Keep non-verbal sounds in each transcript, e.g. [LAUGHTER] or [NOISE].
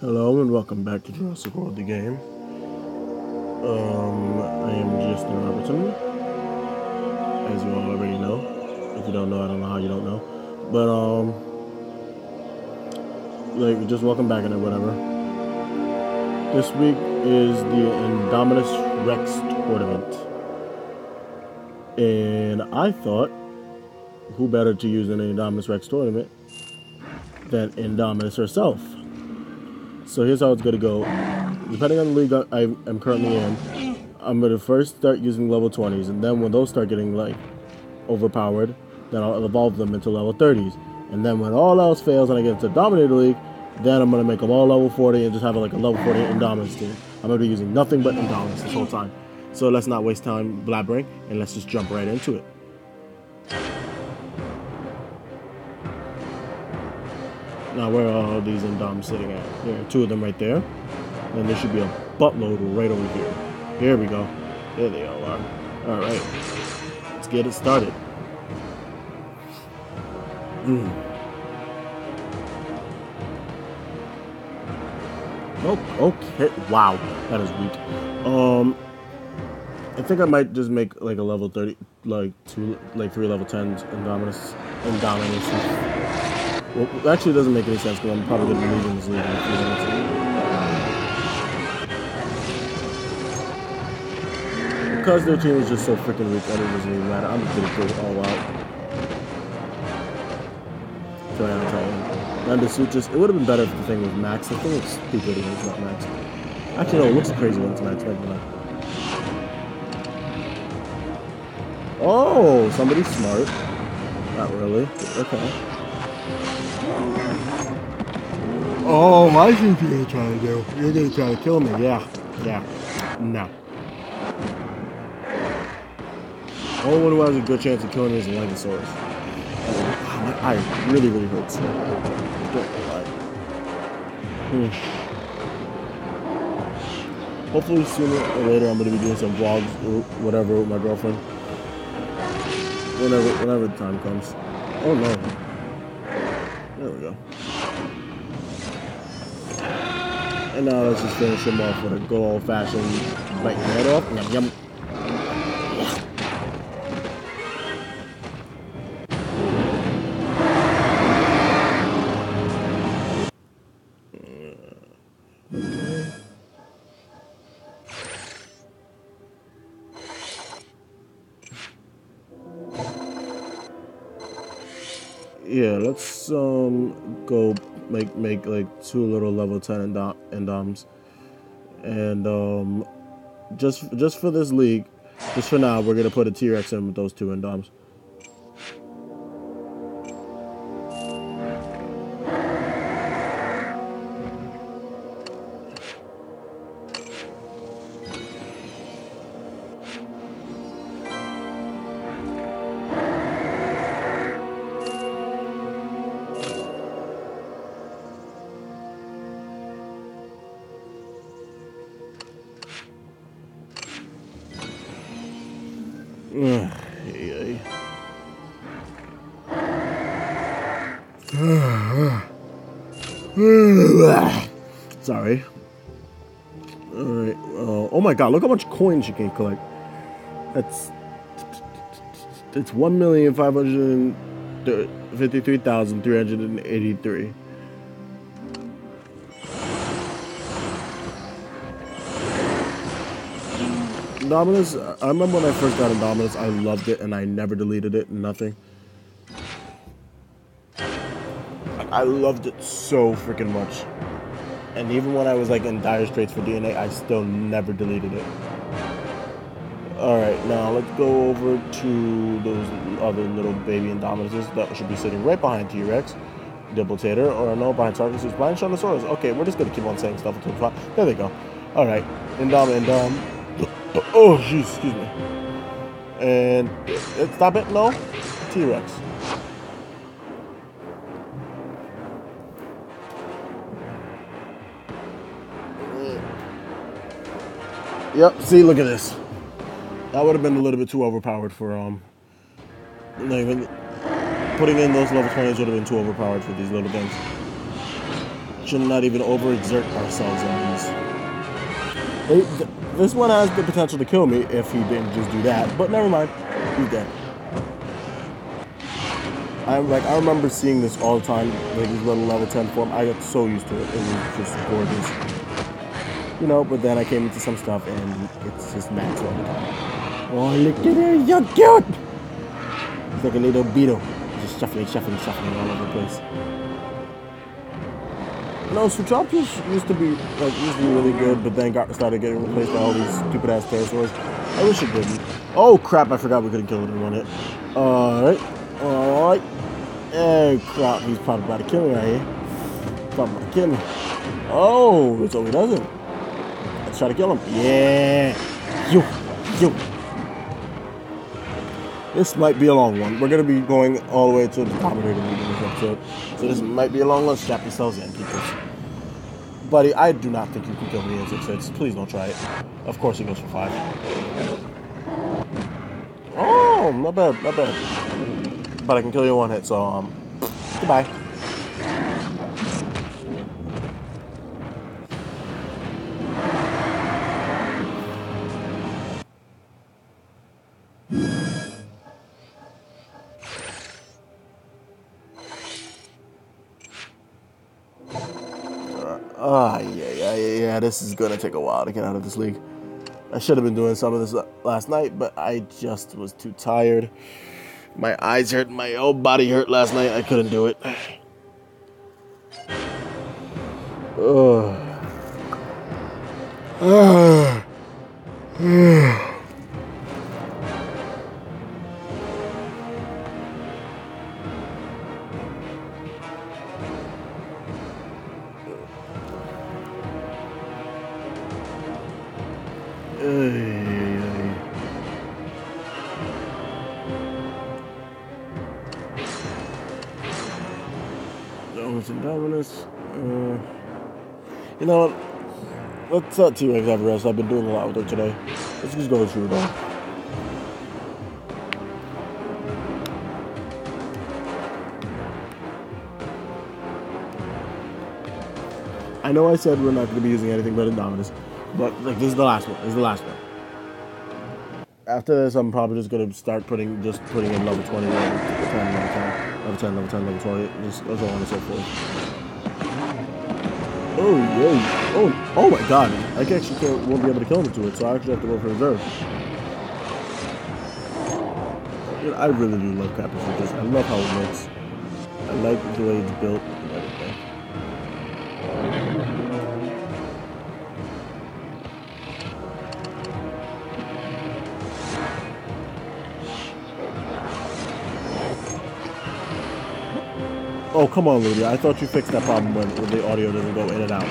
Hello and welcome back to Jurassic World the game. Um, I am Justin Robertson, as you all already know. If you don't know, I don't know how you don't know. But um, like just welcome back and whatever. This week is the Indominus Rex tournament, and I thought, who better to use in an Indominus Rex tournament than Indominus herself? So here's how it's gonna go. Depending on the league I am currently in, I'm gonna first start using level 20s, and then when those start getting like overpowered, then I'll evolve them into level 30s. And then when all else fails and I get into Dominator League, then I'm gonna make them all level 40 and just have like a level 40 Indominus team. I'm gonna be using nothing but Indominus this whole time. So let's not waste time blabbering and let's just jump right into it. Now, where are all these Indoms sitting at? There are two of them right there. And there should be a buttload right over here. Here we go. There they all are. All right. Let's get it started. Mm. Oh, okay. Wow, that is weak. Um, I think I might just make like a level 30, like two, like three level 10s Indominus, Indominus. Well, actually, it doesn't make any sense because I'm probably going to be leaving this league in a few minutes. Because their team is just so freaking weak, that it doesn't even matter. I'm just going to go all out. I'm telling you. And the suit just, it would have been better if the thing was max. The thing looks stupid when it's not max. Actually, no, it looks crazy when it's max. Never mind. Oh, somebody's smart. Not really. Okay. Oh, I see what you're trying to do. You're gonna try to kill me. Yeah. Yeah. No. Only one who has a good chance of killing me is a Legosaurus. My eye really, really hurts. Don't. Hmm. Hopefully sooner or later I'm gonna be doing some vlogs or whatever with my girlfriend. Whenever whenever the time comes. Oh no. We go. And now let's just finish him off with a good old fashioned bite head off. Yum yum. Yeah, let's um go make make like two little level 10 endom endoms and um just just for this league just for now we're gonna put a t-rex in with those two endoms Sorry. My god, look how much coins you can collect. That's. It's 1,553,383. Indominus, I remember when I first got Indominus, I loved it and I never deleted it, nothing. I loved it so freaking much. And even when I was like in dire straits for DNA, I still never deleted it. Alright, now let's go over to those other little baby Indominuses that should be sitting right behind T-Rex, Diplotator, or no, behind Tarkus, behind Shondosaurus. Okay, we're just gonna keep on saying stuff until the There they go. Alright, Indom, Indom. Oh, jeez, excuse me. And, stop it, no? T-Rex. Yep, see, look at this. That would have been a little bit too overpowered for, um, like, putting in those level 20s would have been too overpowered for these little things. should not even overexert ourselves on these. They, th this one has the potential to kill me if he didn't just do that, but never mind. He's dead. I'm like I remember seeing this all the time, like this little level 10 form. I got so used to it. It was just gorgeous. You know, but then I came into some stuff and it's just time. Oh look at her, you're cute! It's like a little beetle. Just shuffling, shuffling, shuffling all over the place. No, Switchopolis used to be like used to be really good, but then got started getting replaced by all these stupid ass pterosaurs. I wish it didn't. Oh crap! I forgot we couldn't kill it in one hit. All right, all right. Oh eh, crap! He's probably about to kill me right here. Probably about to kill me. Oh, so he doesn't. Try to kill him. Yeah. You, you. This might be a long one. We're gonna be going all the way to the League in this episode, so this might be a long one. Strap yourselves in, people. Buddy, I do not think you can kill me in six hits. Please don't try it. Of course he goes for five. Oh, not bad, not bad. But I can kill you one hit, so um, goodbye. This is gonna take a while to get out of this league. I should have been doing some of this last night, but I just was too tired. My eyes hurt, my whole body hurt last night. I couldn't do it. Ugh. Ugh. Ugh. What? Let's uh, let T-Rex have a rest. I've been doing a lot with her today. Let's just go through Shooter I know I said we're not going to be using anything but Indominus, but like this is the last one. This is the last one. After this, I'm probably just gonna start putting just putting in level 20, level 10, level 10, level 10, level 10, level 20, just so on and so forth. Oh yay! Oh oh my god! I actually can't, won't be able to kill him to it, so I actually have to go for reserve. Dude, I really do love Captain This. I love how it looks. I like the way it's built Oh, come on, Ludia. I thought you fixed that problem when, when the audio doesn't go in and out.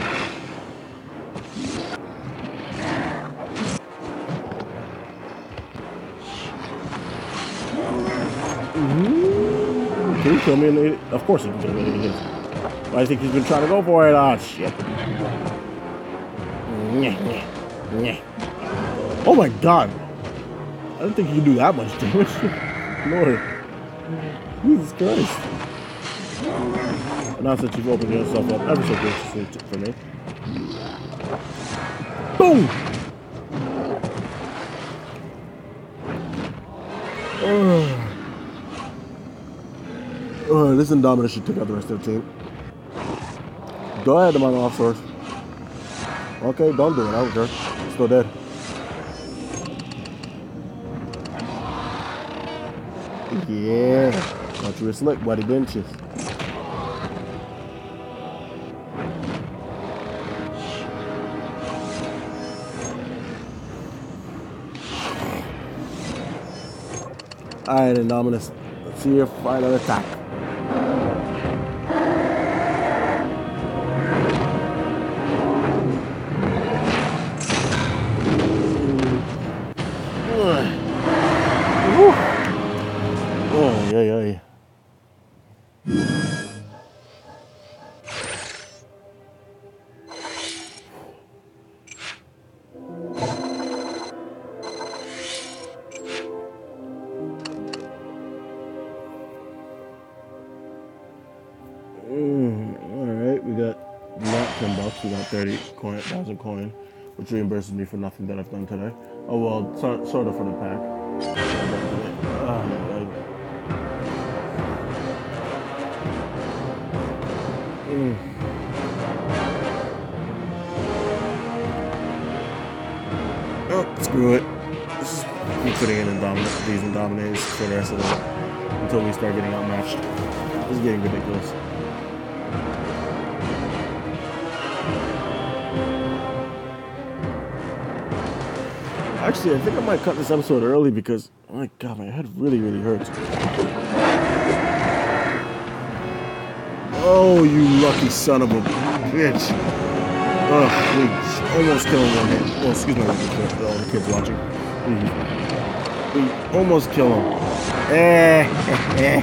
Ooh. Can you kill me in. Of course he can kill me in I think he's been trying to go for it. Ah, shit. Oh my god. I do not think he can do that much damage. [LAUGHS] Lord. Jesus Christ. And now since you've opened yourself up ever so graciously for me. Boom! Oh. Oh, this Indominus should take out the rest of the team. Go ahead, among off source. Okay, don't do it. I don't care. Still dead. Yeah. Thought you were slick, buddy, didn't you? Alright, Indominus. Let's see your final attack. Reimburses me for nothing that I've done today. Oh well, sort, sort of for the pack. Mm. Oh, screw it. Is keep putting in Indomin these Indominators for the rest of the until we start getting outmatched. This is getting ridiculous. Actually, I think I might cut this episode early because, oh my god, my head really, really hurts. Oh, you lucky son of a bitch. Oh, we almost killed one hit. Oh, excuse me, all the kids watching. Mm-hmm. We almost kill him. Eh, eh, [LAUGHS] eh.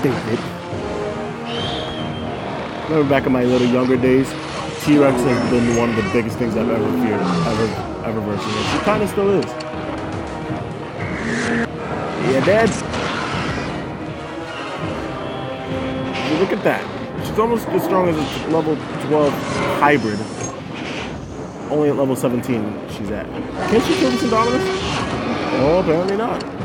Stupid. Remember back in my little younger days, T-Rex has been one of the biggest things I've ever feared, ever ever. She kind of still is. Yeah, Dad. Look at that. She's almost as strong as a level 12 hybrid. Only at level 17 she's at. Can she kill this Indominus? Oh, apparently not.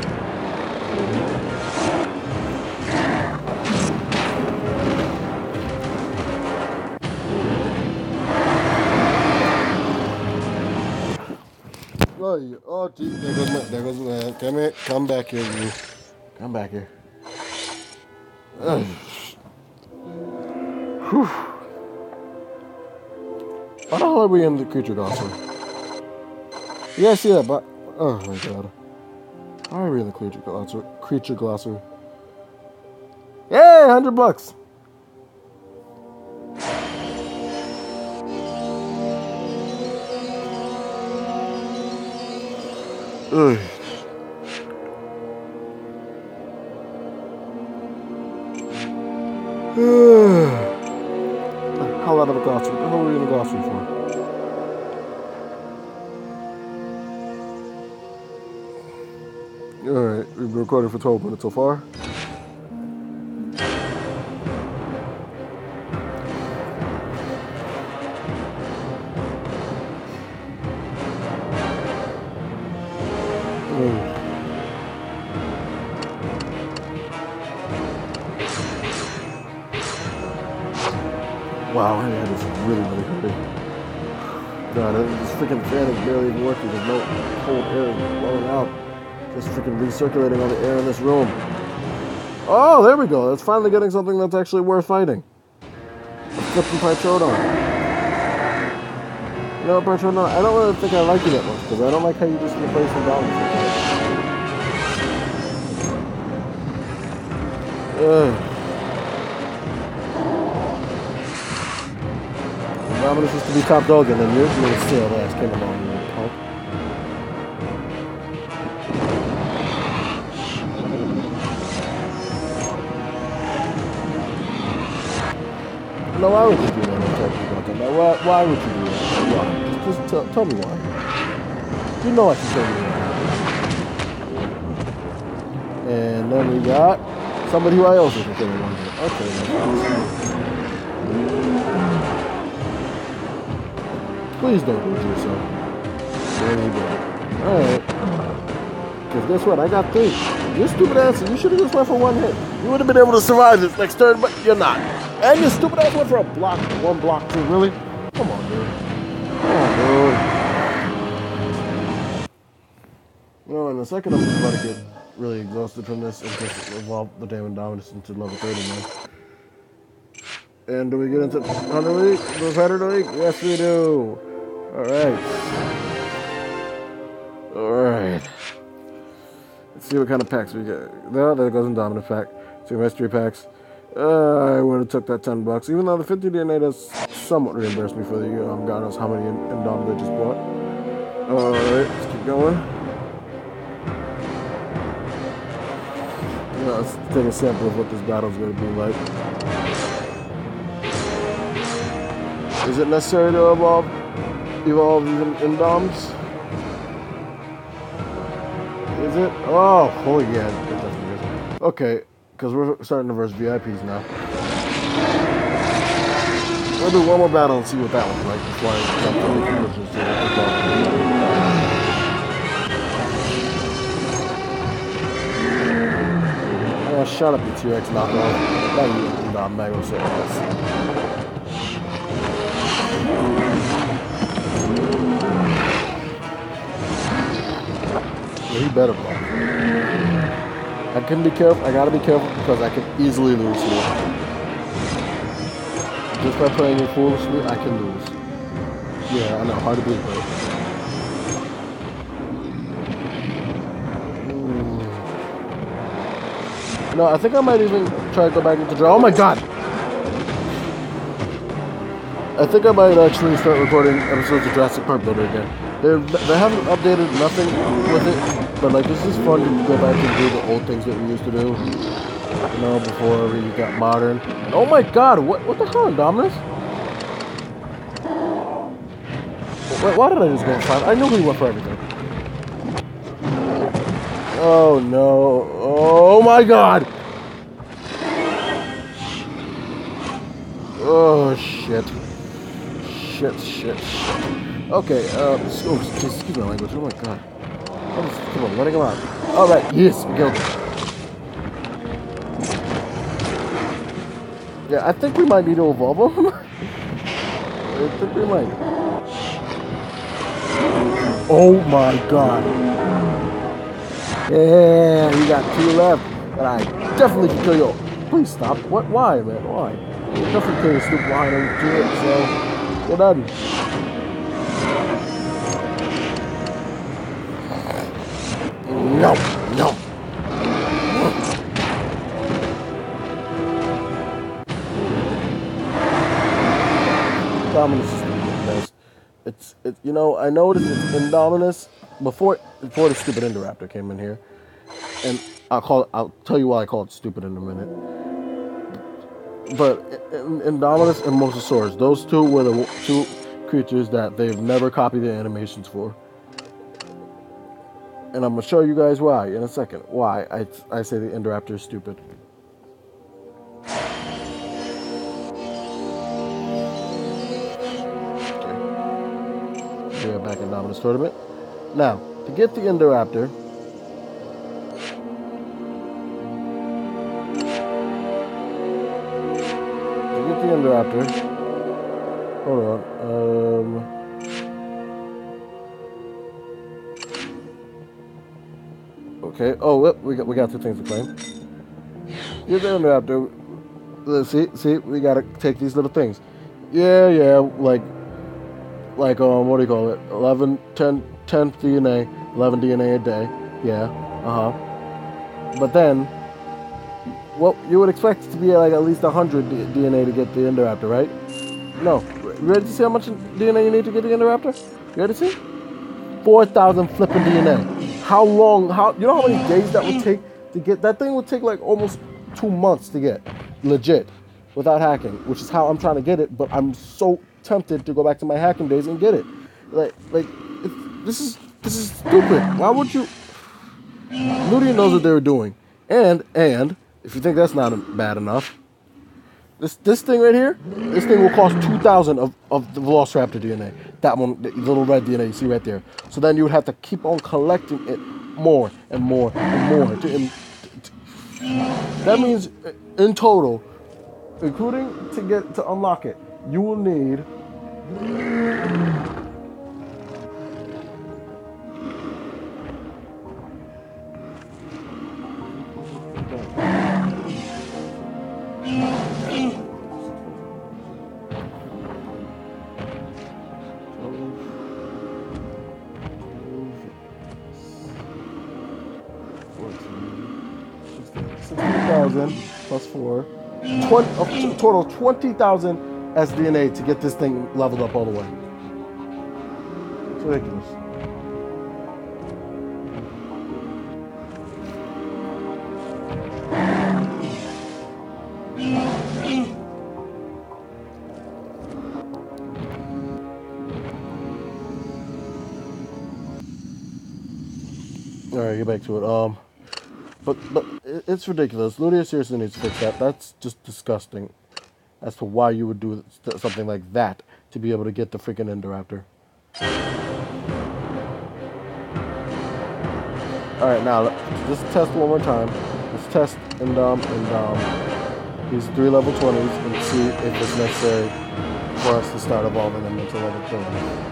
You? Oh, gee, there goes my, there goes my, come here, come back here, you. Come back here. Ugh. Whew. Why the hell are we in the creature glossary? Yeah, I see that, but, oh my god. Why are we in the creature glossary? Creature glossary. Hey, 100 bucks. Ugh. hell out of a. What the hell are we in a glossary for? Alright, we've been recording for 12 minutes so far. Recirculating all the air in this room. Oh, there we go. That's finally getting something that's actually worth fighting. Flipping Pytrodon. You know what, Pytrodon? I don't really think I like you that much, because I don't like how you just replace the dominance. Ugh. Dominus used to be top dog, and then your little stale ass came along, No, why would you do that? Now, why, why would you do that? Why? Just, tell, tell me why. You know I can tell you why. And then we got somebody who I also consider one. Okay, Please don't do yourself. There you go. Alright. Because guess what? I got three. Your stupid ass, you should have just went for one hit. You would have been able to survive this next turn, but you're not. And you stupid ass went for a block, one block too. Really? Come on, dude. Come on, dude. Know, in a second, I'm about to get really exhausted from this and just evolve the Damon Dominus into level 30 man. And do we get into 100 League? The 100 League? Yes, we do. All right. All right. Let's see what kind of packs we get. No, there goes Indominus pack. Two mystery packs. Uh, I would have took that 10 bucks, even though the 50 DNA does somewhat reimburse me for the um, God knows how many Indominus I just bought. Alright, let's keep going. Yeah, let's take a sample of what this battle is going to be like. Is it necessary to evolve evolve in, in DOMs? Is it? Oh, holy yeah. Okay, because we're starting to verse VIPs now. We'll do one more battle and see what that one's like Oh, shut up, you T-Rex knockoff. Not you, not Megasaurus. Yeah, he better block. I can be careful. I gotta be careful because I can easily lose here. Just by playing it foolishly, I can lose. Yeah, I know. Hard to believe, right? Mm. No, I think I might even try to go back into draw. Oh my god! I think I might actually start recording episodes of Jurassic Park Builder again. They're, they haven't updated nothing with it, but like this is fun to go back and do the old things that we used to do. You know, before we got modern. Oh my god, what what the hell, Indominus? Wait, why did I just go five? I knew he went for everything. Oh no. Oh my god! Oh shit. Shit, shit, shit. Okay, uh, oh, just excuse my language. Oh my god. Oh, just- come on, letting him out. Alright, yes, we killed him. Yeah, I think we might need to evolve [LAUGHS] him. I think we might. Oh my god. Yeah, you got two left. But I definitely can kill you. Please stop. What? Why, man? Why? Definitely kill you, stupid lion do it, so we're done. No, no. Dominus is the. It's, it, you know, I noticed it's Indominus before before the stupid Indoraptor came in here, and I'll call I'll tell you why I call it stupid in a minute. But Indominus and Mosasaurus, those two were the two creatures that they've never copied the animations for. And I'm gonna show you guys why in a second. Why I I say the Indoraptor is stupid. Okay. We are back in Dominus tournament. Now, to get the Indoraptor, to get the Indoraptor, hold on. Um, okay. Oh, we got we got two things to claim. Get the Indoraptor. Let's see, see, we gotta take these little things. Yeah, yeah, like like um what do you call it 11 10 10 dna 11 dna a day yeah uh-huh but then well you would expect to be like at least 100 D- dna to get the indoraptor right no you ready to see how much dna you need to get the indoraptor you ready to see 4000 flipping dna how long how you know how many days that would take to get that thing would take like almost two months to get legit without hacking, which is how I'm trying to get it. But I'm so tempted to go back to my hacking days and get it. Like, like this is this is stupid. Why would you? Ludian knows what they were doing, and and if you think that's not bad enough, this this thing right here, this thing will cost two thousand of of the Velociraptor DNA. That one, the little red DNA you see right there. So then you would have to keep on collecting it more and more and more to. im- that means uh, in total, including to get to unlock it, you will need thousand plus four. Twenty uh, total twenty thousand SDNA to get this thing leveled up all the way. It's ridiculous. All right, get back to it. Um, but but it's ridiculous. Ludia seriously needs to fix that. That's just disgusting. as to why you would do something like that to be able to get the freaking Indoraptor. All right, now let's test one more time. Let's test and um and um these three level 20s and see if it's necessary for us to start evolving them into level 20s.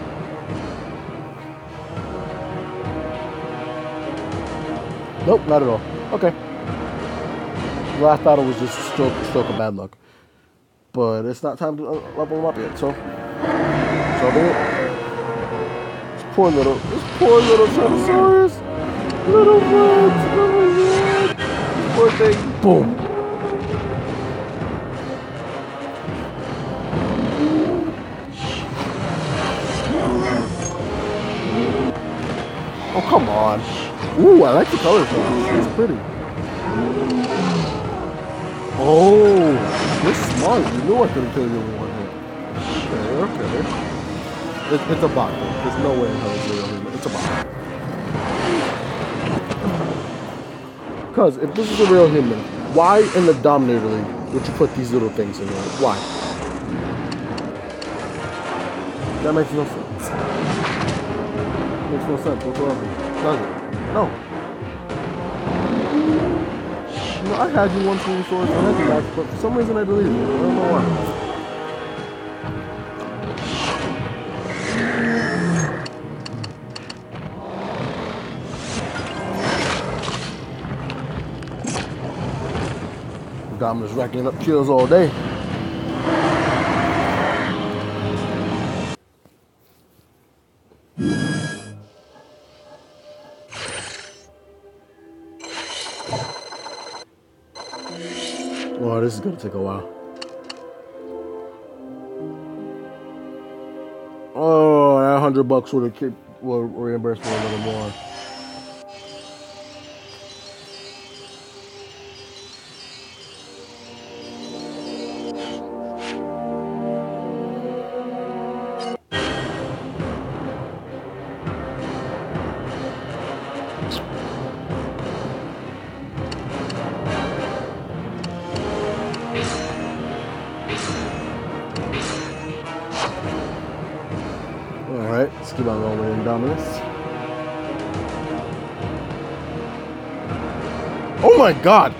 Nope, not at all. Okay. Last battle was just a stroke, stroke of bad luck. But it's not time to uh, level them up yet, so. So be it. This poor little, this poor little Tyrannosaurus. Little oh my god. Poor thing. Boom. Oh, come on. Ooh, I like the color. It's pretty. Oh, you're smart. You knew I couldn't kill you in one hit. Okay, okay. It, it's a bot. There's no way in hell it's real. human. It's a bot. Because if this is a real human, why in the Dominator League would you put these little things in there? Why? That makes no sense. Makes no sense whatsoever. Does it? No. Know, I had you once when you saw it on Equimax, but for some reason I deleted it. I don't know why. Dominus racking up kills all day. Oh, this is gonna take a while. Oh, that hundred bucks would have kept will reimburse me a little more. My god!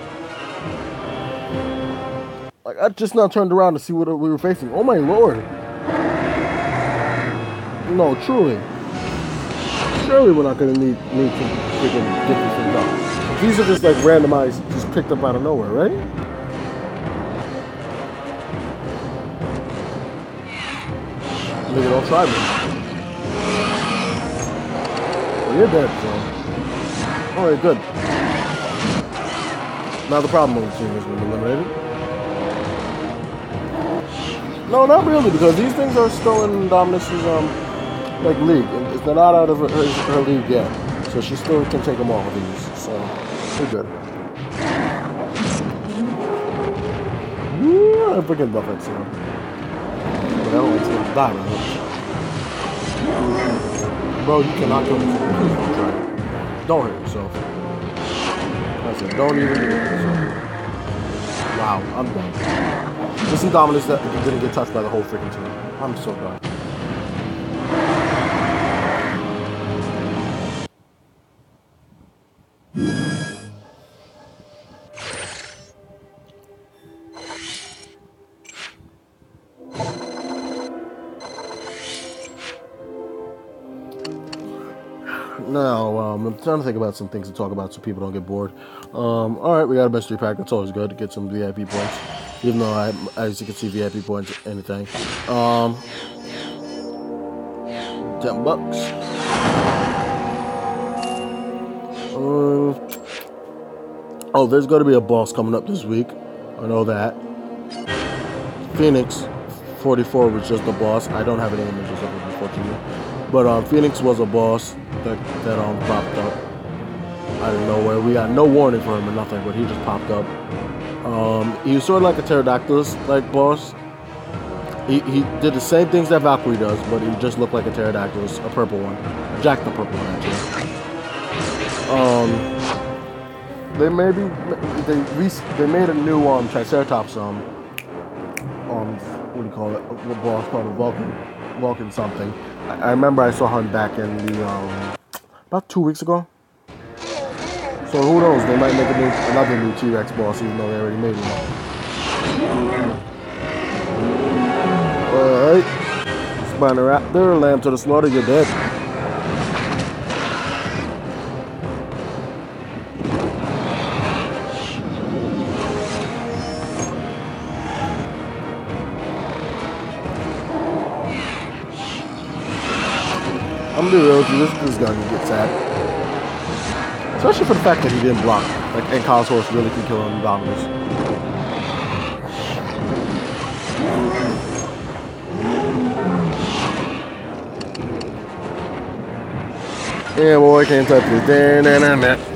Like I just now turned around to see what we were facing. Oh my lord! No, truly. Surely we're not gonna need need to freaking get done. These are just like randomized, just picked up out of nowhere, right? Nigga, don't try me. Well, oh, you're dead, so. Alright, good. Now the problem with has been eliminated. No, not really, because these things are still in Dominus's um like league. and It's not out of her, her, her league yet. So she still can take them all of these. So we're good. Yeah, I freaking that sound. But I don't like to die. Bro, you cannot kill. [LAUGHS] Don't. Don't hurt yourself. Don't even do it. Wow, I'm done. This is Dominus that didn't get touched by the whole freaking team. I'm so done. Trying to think about some things to talk about so people don't get bored. Um, all right, we got a mystery pack. That's always good to get some VIP points. Even though I, as you can see, VIP points, anything. Um, ten bucks. Um, oh, there's going to be a boss coming up this week. I know that. Phoenix 44 was just a boss. I don't have any images of it, unfortunately. But um, Phoenix was a boss that that um popped up out of nowhere. We got no warning for him or nothing, but he just popped up. Um, he was sort of like a pterodactylus like boss. He, he did the same things that Valkyrie does, but he just looked like a pterodactylus, a purple one, Jack the purple one actually. Um, they maybe they they made a new um Triceratops um um what do you call it? What boss called a Vulcan, Vulcan something. I, I remember I saw her back in the um, about two weeks ago. So who knows? They might make new, another new T-Rex boss, even though they already made one. All right, Spinoraptor, lamb to the slaughter, you're dead. With this, this is gonna get sad. Especially for the fact that he didn't block. Like, and Kyle's horse really can kill him Dominus. Yeah, boy, can't touch this. Damn, damn, damn, damn.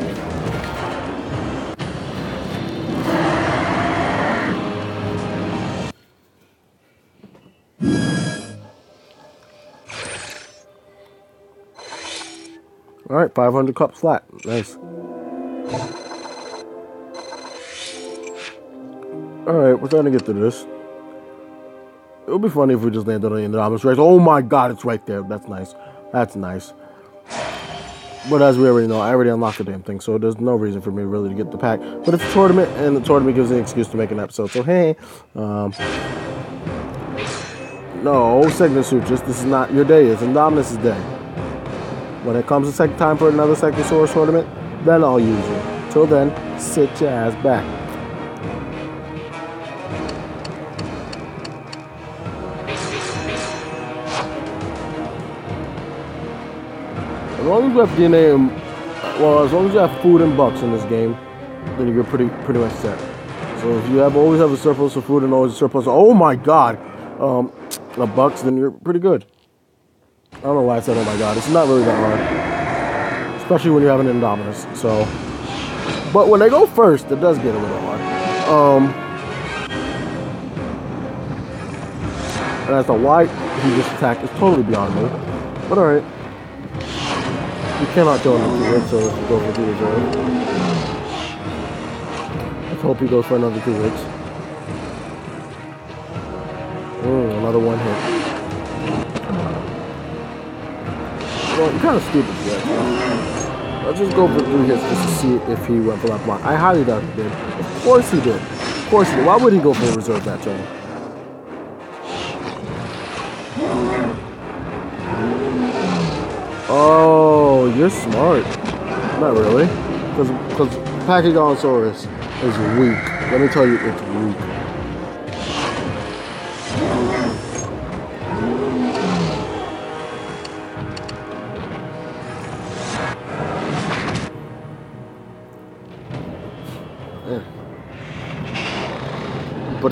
500 cups flat. Nice. All right, we're trying to get through this. It would be funny if we just landed on the Indominus Rex. Oh my god, it's right there. That's nice. That's nice. But as we already know, I already unlocked the damn thing, so there's no reason for me really to get the pack. But it's a tournament, and the tournament gives an excuse to make an episode. So hey, um, no, Segment Sutras, this is not your day. It's Indominus' day. When it comes to second time for another Sectosaurus tournament, then I'll use you. Till then, sit your ass back. As long as you have DNA and well, as long as you have food and bucks in this game, then you're pretty pretty much set. So if you have always have a surplus of food and always a surplus of oh my god, um, of bucks, then you're pretty good. I don't know why I said oh my god. It's not really that hard, especially when you have an Indominus. So, but when they go first, it does get a little hard. Um, and as to why he just attacked is totally beyond me. But all right. You cannot go into two hits, so let's go for two reserve. Let's hope he goes for another two hits. Mm, another one hit. Well, you're kind of stupid, yeah. Let's just go for three hits just to see if he went for that block. I highly doubt he did. Of course he did. Of course he did. Why would he go for a reserve that turn? Oh, you're smart. Not really. Because Pachygonsaurus is weak. Let me tell you, it's weak.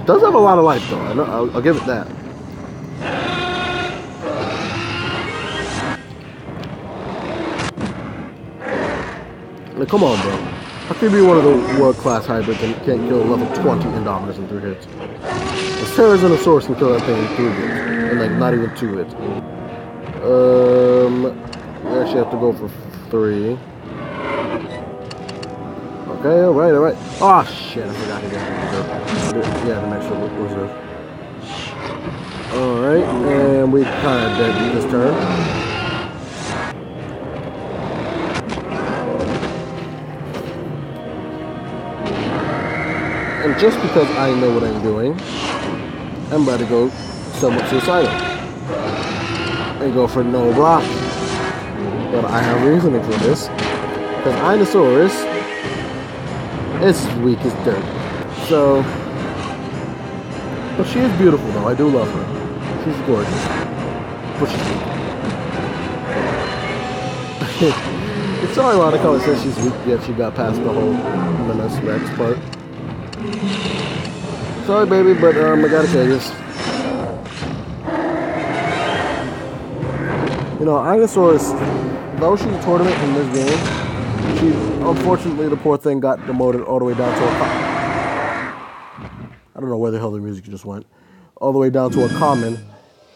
It does have a lot of life, though. I know, I'll, give it that. Like, come on, bro. How can you be one of the world-class hybrids and can't kill level 20 Indominus in three hits? A Cerazenosaurus can kill that thing in three hits. And, like, not even two hits. Um, you actually have to go for three. Okay, alright, alright. Oh, shit, I forgot he got a reserve. Yeah, the extra reserve. Alright, and we kind of dead this turn. And just because I know what I'm doing, I'm about to go somewhat suicidal. And go for no block. But I have reasoning for this. Because Inosaurus is weak as dirt. So, but she is beautiful though. I do love her. She's gorgeous. But she's [LAUGHS] weak. it's so ironic how it says she's weak, yet she got past the whole Menace Rex part. Sorry, baby, but um, I gotta say this. You know, Inosaurus, though she's a tournament in this game, unfortunately, the poor thing got demoted all the way down to a. I don't know where the hell the music just went. All the way down to a common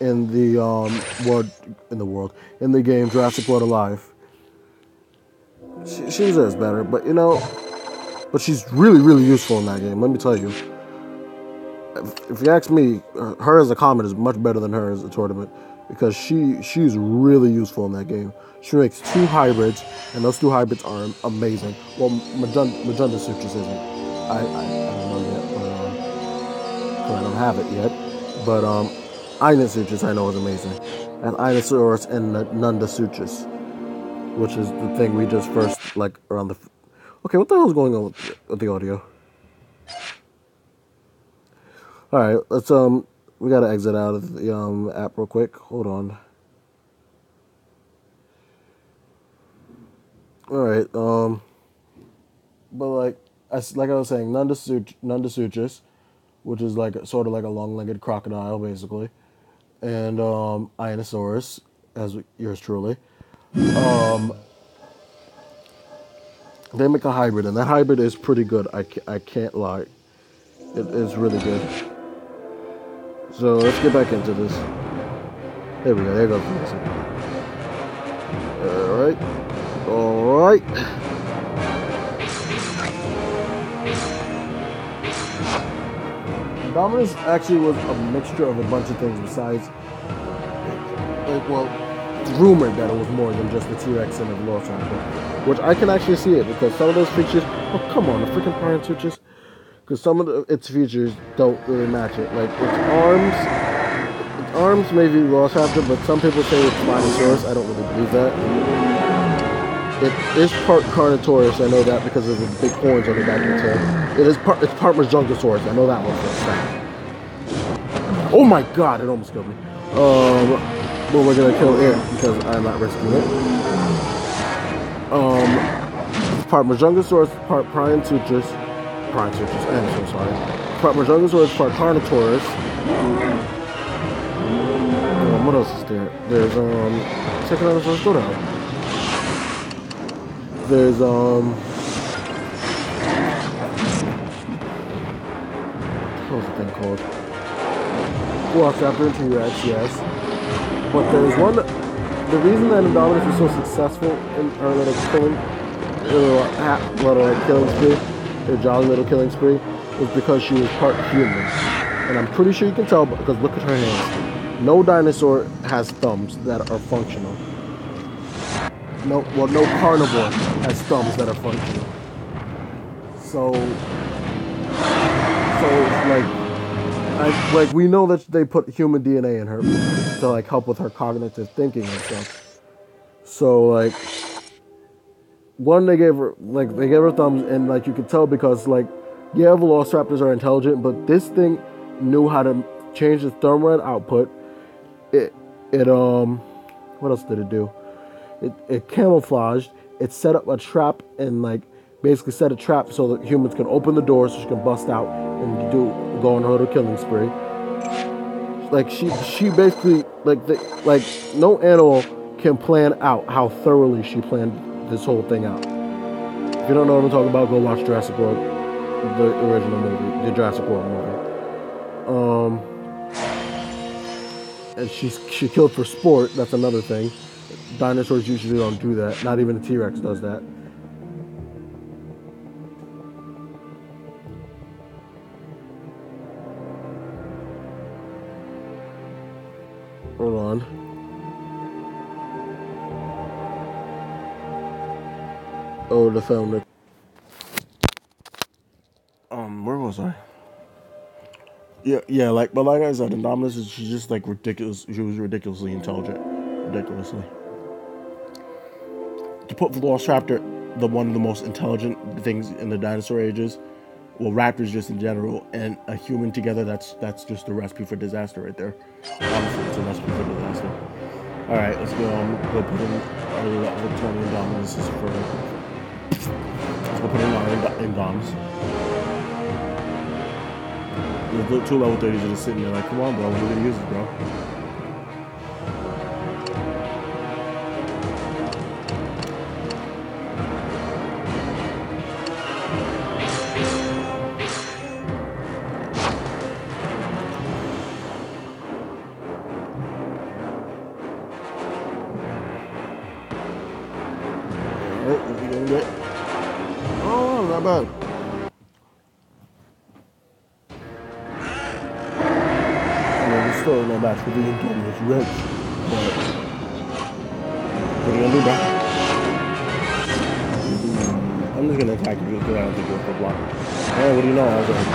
in the um, world, in the world, in the game Jurassic World Alive. She, she deserves better, but you know, but she's really, really useful in that game. Let me tell you. if, if you ask me, her as a comet is much better than her as a tournament because she she's really useful in that game. She makes two hybrids, and those two hybrids are amazing. Well, Majundasuchus isn't. I, I, I don't know yet, but um, I don't have it yet. But um, Ina Sutras I know is amazing, and Inosaurus and Nundasuchus, which is the thing we just first like around the. Okay, what the hell is going on with, with the audio? All right, let's um, we gotta exit out of the um app real quick. Hold on. All right, um, but like, I like I was saying, Nundasuchus, which is like sort of like a long-legged crocodile, basically, and um, Ionosaurus, as yours truly. Um, they make a hybrid, and that hybrid is pretty good. I, I can't lie. It is really good. So let's get back into this. There we go. There goes All right. All right. Dominus actually was a mixture of a bunch of things besides, like, well, rumored that it was more than just the T-Rex and the Velociraptor, which I can actually see it because some of those features, oh come on, the freaking Prime switches, because some of the, its features don't really match it. Like its arms, its arms may be Velociraptor, but some people say it's Spinosaurus. I don't really believe that. It is part Carnotaurus. I know that because of the big horns on the back of its head. It is part. It's part Majungasaurus. I know that one for a fact. Oh my God! It almost killed me. Um, but we're gonna kill it because I'm not risking it. Um, it's part Majungasaurus, part Prion Sutras. Prime Citrus. I'm so sorry. Part Majungasaurus, part Carnotaurus. Um, what else is there? There's, um, Tyrannosaurus Go down. There's, um, what was the thing called? Velociraptor and T-Rex, yes. But there's one, the reason that Indominus is so successful in her little killing, little, little killing spree a jolly little killing spree was because she was part human. And I'm pretty sure you can tell because look at her hands. No dinosaur has thumbs that are functional. No, well, no carnivore has thumbs that are functional. So, so like, I, like we know that they put human DNA in her to like help with her cognitive thinking and stuff. So like, one they gave her like they gave her thumbs and like you could tell because like yeah velociraptors are intelligent but this thing knew how to change the thermal output it it um what else did it do it it camouflaged it set up a trap and like basically set a trap so that humans can open the door so she can bust out and do go on her little killing spree like she she basically like the, like no animal can plan out how thoroughly she planned this whole thing out. If you don't know what I'm talking about, go watch Jurassic World, the original movie, the Jurassic World movie. Um, and she's she killed for sport. That's another thing. Dinosaurs usually don't do that. Not even the T-Rex does that. Hold on. Oh, the film. Um, where was I? Yeah, yeah, like, but like I said, Indominus is she's just like ridiculous. She was ridiculously intelligent, ridiculously. To put Velociraptor, the one of the most intelligent things in the dinosaur ages, well, raptors just in general, and a human together, that's that's just a recipe for disaster right there. Honestly, it's a recipe for disaster. All right, let's go. Um, go put in our 20 Indominus for Let's go put in our in doms. The two level 30s are just sitting there like, come on, bro, when are gonna use it, bro? For the Indominus Rex. But what are you gonna do, bro? I'm just gonna attack you because I don't think you're a block. Hey, what do you know? I was like,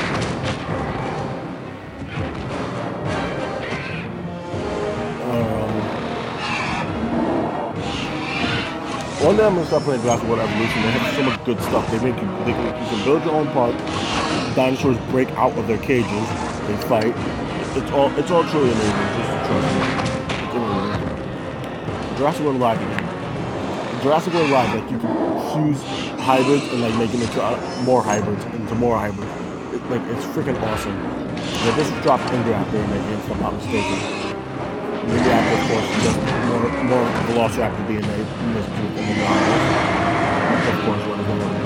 one day I'm gonna start playing Jurassic World Evolution. They have so much good stuff. They make you, they you can build your own park. Dinosaurs break out of their cages. They fight. It's all it's all truly amazing. Just trust me. Jurassic World Alive. Jurassic World Alive, like you can choose hybrids and like make them into uh, more hybrids, into more hybrids. It, like it's freaking awesome. Like this dropped in draft during that game, if I'm not mistaken. Maybe after, of course, just more more Velociraptor DNA mixed with in the of course what I'm going to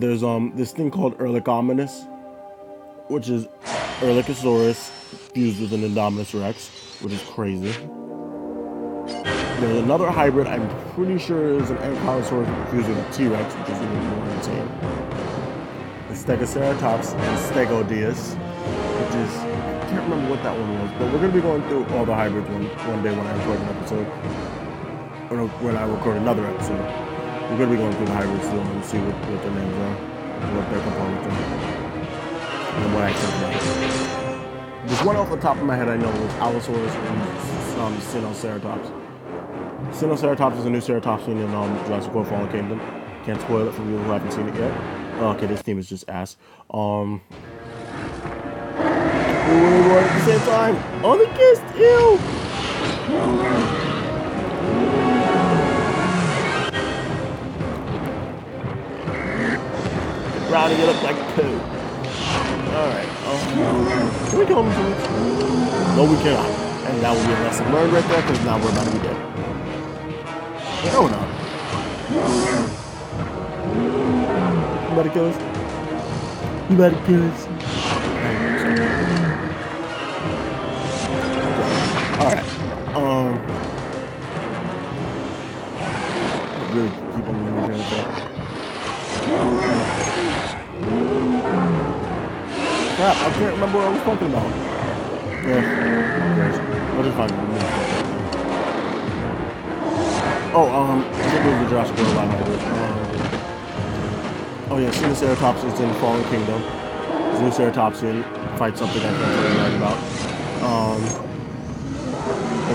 there's um this thing called Erlidominus, which is Erlikosaurus fused with an Indominus Rex, which is crazy. There's another hybrid I'm pretty sure is an Ankylosaurus fused with a T-Rex, which is even more insane. The Stegoceratops and Stegodeus, which is I can't remember what that one was, but we're gonna be going through all the hybrids one one day when I record an episode, or when I record another episode. We're gonna be going through the hybrids still and see what, what their names are, what their components are, and what I about. There's one off the top of my head I know was Allosaurus and um, Sinoceratops. Sinoceratops is a new ceratops seen in um, Jurassic World Fallen Kingdom. Can't spoil it for people who haven't seen it yet. Oh, okay, this team is just ass. Um, we were at the same time. Oh, they kissed. Ew. Brownie, you look like poo. Alright. Um, can we kill him, please? No, we cannot. And that will be a lesson learned right there, because now we're about to be dead. Oh no. You better kill us. You better kill us. Alright. Um. Really keep on moving here with that. Crap, I can't remember what I was talking about. Yeah. Great. What is fine? Oh, um, I think it was the Jurassic World hybrid. Um, oh yeah, Sinoceratops is in Fallen Kingdom. There's a new Ceratopsian fight something I can't really write about. Um.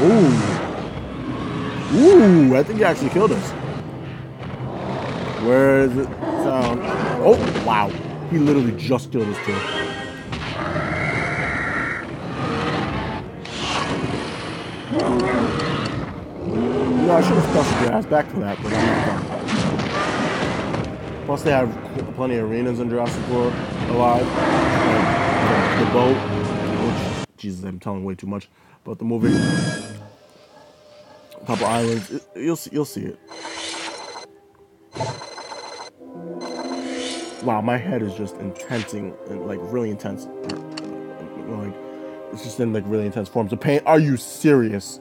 Ooh. Ooh, I think he actually killed us. Where is it? Sound. Oh, wow. He literally just killed us too. You know, I should have stuffed your ass back for that, but I'm not done. Plus, they have plenty of arenas in Jurassic World alive. Like the, the boat, which, Jesus, I'm telling way too much about the movie. A couple islands. It- you'll see. You'll see it. Wow, my head is just intensing and like really intense. Like it's just in like really intense forms of pain. Are you serious?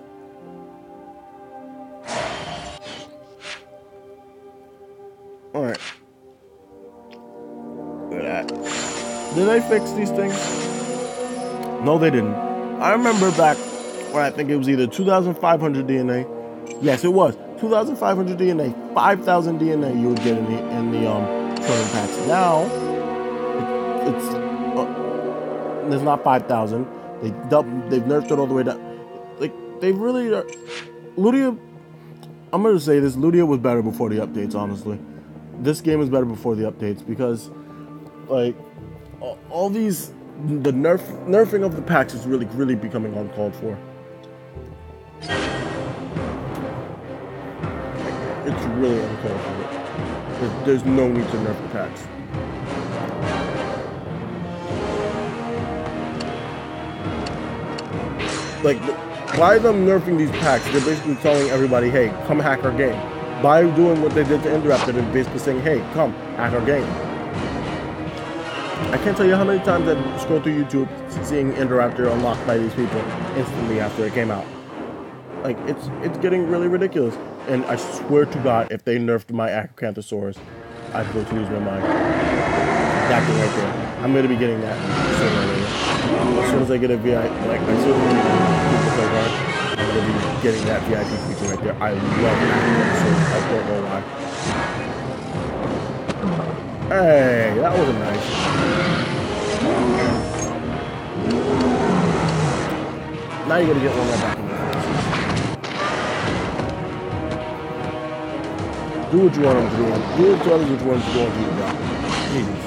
Did they fix these things? No, they didn't. I remember back when I think it was either 2,500 DNA. Yes, it was 2,500 DNA, 5,000 DNA you would get in the in the um tournament packs. Now it, it's uh, there's not 5,000. They dub, they've nerfed it all the way down. Like they really are. Ludia, I'm gonna say this. Ludia was better before the updates. Honestly, this game is better before the updates because like all, these the nerf nerfing of the packs is really really becoming uncalled for. It's really uncalled for. There's, no need to nerf the packs. Like, by them nerfing these packs, they're basically telling everybody, hey, come hack our game. By doing what they did to Indoraptor, they're basically saying, hey, come, hack our game. I can't tell you how many times I scrolled through YouTube seeing Indoraptor unlocked by these people instantly after it came out. Like it's it's getting really ridiculous. And I swear to God, if they nerfed my Acrocanthosaurus, I'd go to lose my mind. Thing right there. I'm gonna be getting that. As soon as I get a VIP, like as soon as I get a I'm gonna be getting that VIP feature right there. I love Acrocanthosaurus. I don't know why. Hey, that was a nice. Now you're gonna get one more back. Do what you want to do. Do what what you want him to do on your job. Please.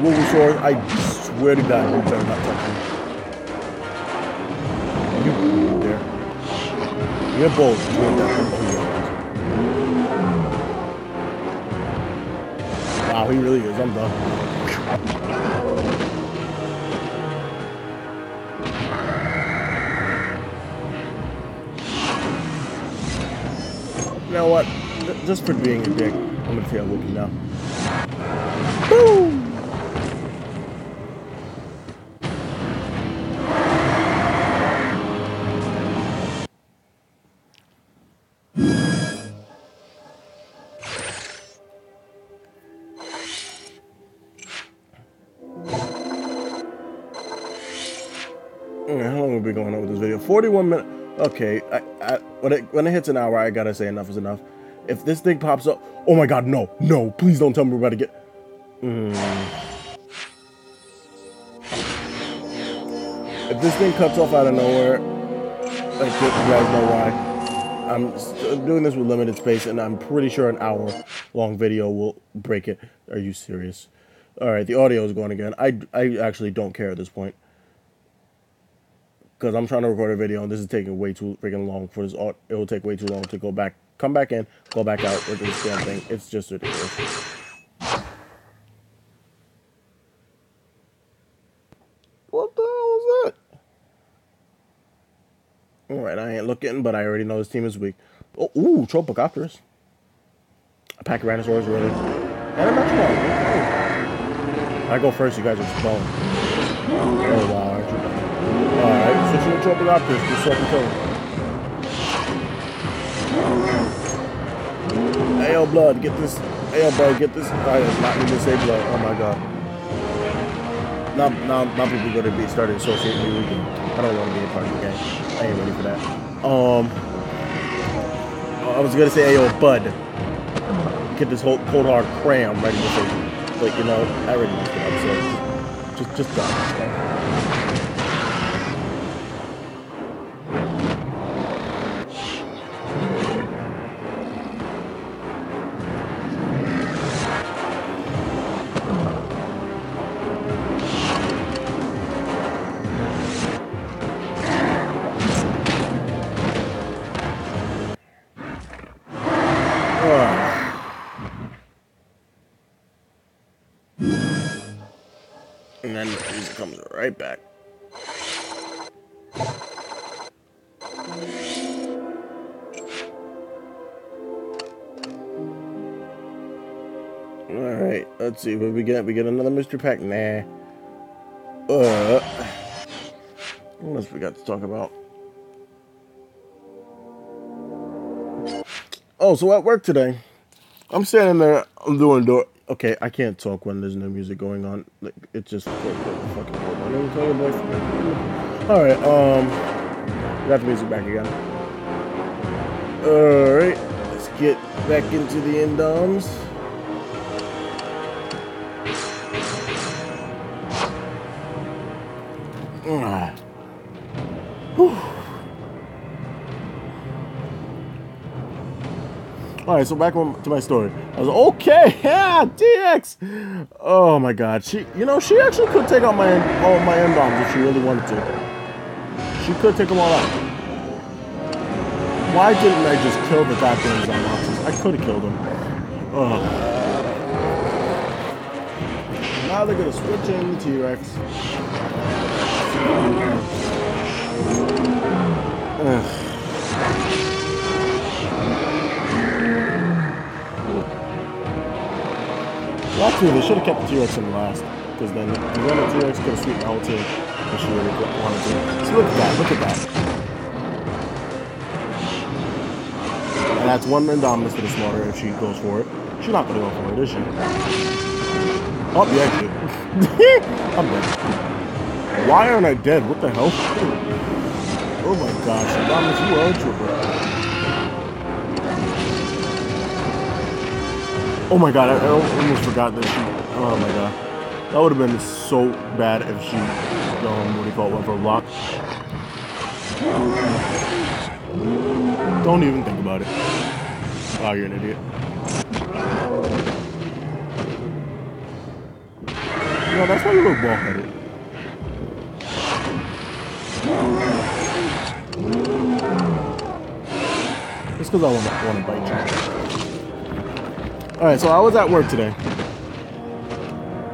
Bulbasaur, I swear to God, you better not touch me. You're bold. Wow, he really is. I'm done. You know what? Just for being a dick, I'm gonna tail Wookie now. Boom! 41 minutes. Okay, I, I, when, it, when it hits an hour, I gotta say enough is enough. If this thing pops up, oh my god, no, no, please don't tell me we're about to get. Mm. If this thing cuts off out of nowhere, like you guys know why. I'm doing this with limited space, and I'm pretty sure an hour long video will break it. Are you serious? All right, the audio is going again. I, I actually don't care at this point because I'm trying to record a video and this is taking way too freaking long for this. Art. It will take way too long to go back, come back in, go back out with this damn thing. It's just ridiculous. What the hell was that? All right, I ain't looking, but I already know this team is weak. Oh, ooh, Tropicopterus. A pack of Tyrannosaurus, really. And. I go first, you guys are spelling. Oh, wow? Alright, switching to Tropicopterus, just so I can. AL Blood, get this. AL Blood, get this. I did not to say blood. Oh my god. Now, now, now people to be starting to associate me with. I don't want to be a part of the game. I ain't ready for that. Um, I was to say AO Bud. Get this whole cold hard cram ready to say. But, you know, I already used it up, so just, just done. Alright, let's see what we get. We get another mystery pack? Nah. Uh, what else we got to talk about? Oh, so at work today, I'm standing there, I'm doing door. Okay, I can't talk when there's no music going on. Like, it just fucking I never tell your boyfriend. All right, um, got the music back again. All right, let's get back into the indoms. So back on to my story. I was okay, [LAUGHS] yeah, DX. Oh my God, she, you know, she actually could take out my all my end bombs if she really wanted to. She could take them all out. Why didn't I just kill the goddamn Zomboxes? I could have killed them. Ugh. Now they're gonna switch in the T-Rex. Well, actually, they should have kept the T-Rex in last, because then the T-Rex could have whole team if she really wanted to. So look at that, look at that. And that's one Indominus for the slaughter if she goes for it. She's not gonna go for it, is she? Oh, yeah, she. [LAUGHS] I'm dead. Why aren't I dead? What the hell? [LAUGHS] Oh my gosh, Indominus, you are a trooper. Oh my god, I, I almost forgot that she. Oh my god. That would have been so bad if she, um, what do you call it, went for a block. Don't even think about it. Oh, you're an idiot. No, that's why you look ball headed. It's because I want to bite you. All right, so I was at work today,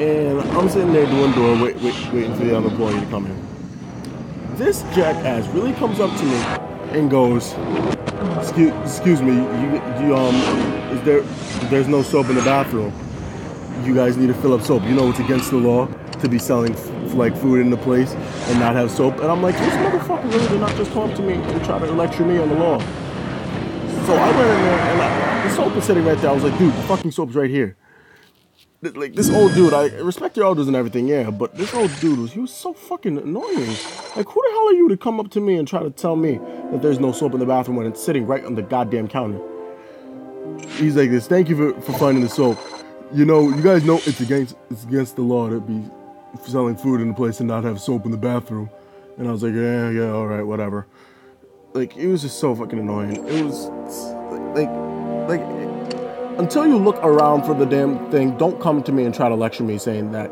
and I'm sitting there doing door, wait, wait, waiting for the other employee to come in. This jackass really comes up to me and goes, "Excuse, excuse me, you, you um, is there, there's no soap in the bathroom. You guys need to fill up soap. You know it's against the law to be selling like food in the place and not have soap." And I'm like, this motherfucker really did not just talk to me and try to lecture me on the law. So I went in there and I, the soap is sitting right there. I was like, dude, the fucking soap's right here. Like this old dude, I respect your elders and everything, yeah, but this old dude was he was so fucking annoying. Like, who the hell are you to come up to me and try to tell me that there's no soap in the bathroom when it's sitting right on the goddamn counter? He's like this. Thank you for, for finding the soap. You know, you guys know it's against it's against the law to be selling food in a place and not have soap in the bathroom. And I was like, yeah, yeah, all right, whatever like it was just so fucking annoying. It was like like until you look around for the damn thing, don't come to me and try to lecture me saying that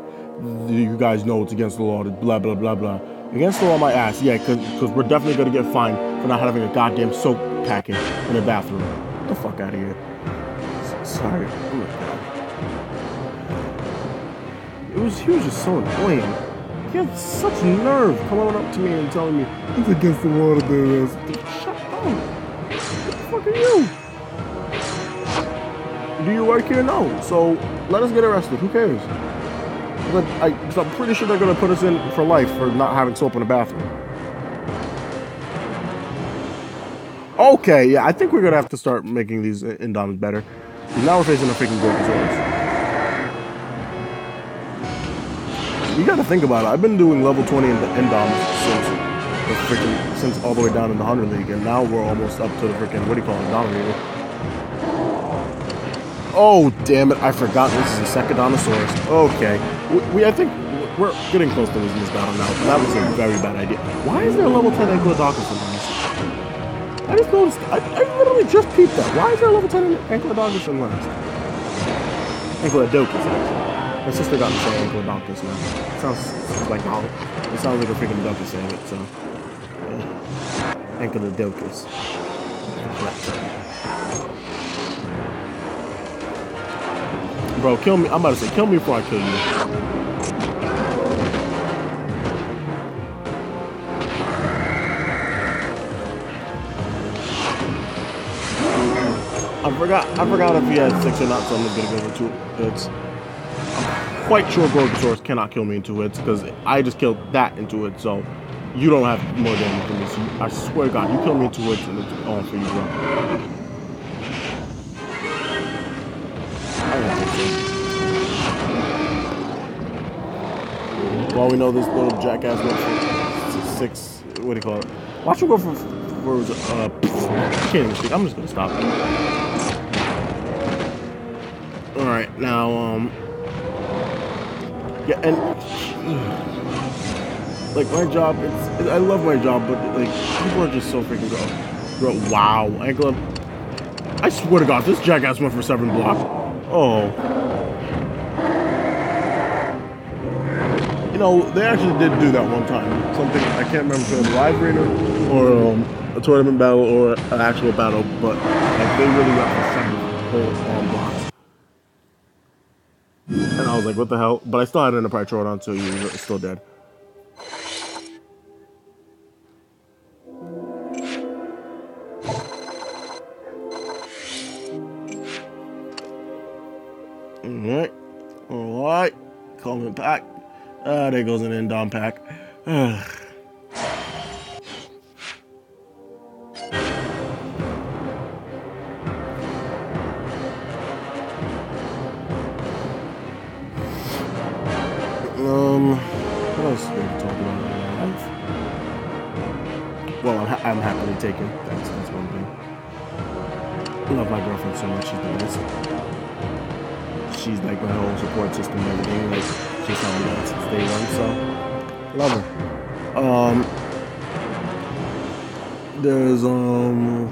you guys know it's against the law to blah blah blah blah. Against the law, my ass, yeah, because we're definitely gonna get fined for not having a goddamn soap packet in the bathroom. Get the fuck out of here. Sorry. Oh. It was he was just so annoying. He had such nerve coming up to me and telling me it's against the law to do this. Shut up. What the fuck are you? Do you work here? No. So let us get arrested. Who cares? But I, I'm pretty sure they're gonna put us in for life for not having soap in the bathroom. Okay, yeah, I think we're gonna have to start making these Indoms better. Now we're facing a freaking Gorgosaurus. You gotta think about it. I've been doing level 20 in the Indoms since freaking since all the way down in the 100 league, and now we're almost up to the freaking what do you call it, Dominator. Oh damn it! I forgot this is a second Dinosaurus. Okay, we, we I think we're getting close to losing this battle now. That was a very bad idea. Why is there a level 10 Ankylodocus in this? I just noticed. I, I literally just peeped that. Why is there a level 10 Ankylodocus in last? Ankylodocus, actually. My sister got me saying Ankylodocus now. It sounds, like how it sounds like a freaking doctor saying it. So, yeah. Ankylodocus. Bro, kill me. I'm about to say, kill me before I kill you. I forgot. I forgot if he had six or not, so I'm gonna go with two hits. I'm quite sure Gorgosaurus cannot kill me in two hits because I just killed that in two hits. So you don't have more damage than me. I swear to God, you kill me in two hits and it's on for you, bro. Well, we know this little jackass went for six. What do you call it? Watch him go for. for uh, I can't even speak. I'm just gonna stop. All right, now um, yeah, and [SIGHS] like my job, it's I love my job, but like people are just so freaking go. Bro, wow, Angela. I swear to God, this jackass went for seven block. Oh. You know, they actually did do that one time. Something I can't remember if it was a live arena or um, a tournament battle or an actual battle, but like they really went for seven whole um, blocks. And I was like, what the hell? But I still had an Enterprise Troodon, so you were still dead. Pack. Ah, there goes an Indom pack. Um, what else we about? Well, I'm, ha- I'm happily taken. That's that's one thing. I love my girlfriend so much. She's the best. She's like my whole support system and everything. Like she's how I since day one. So love her. Um, there's um.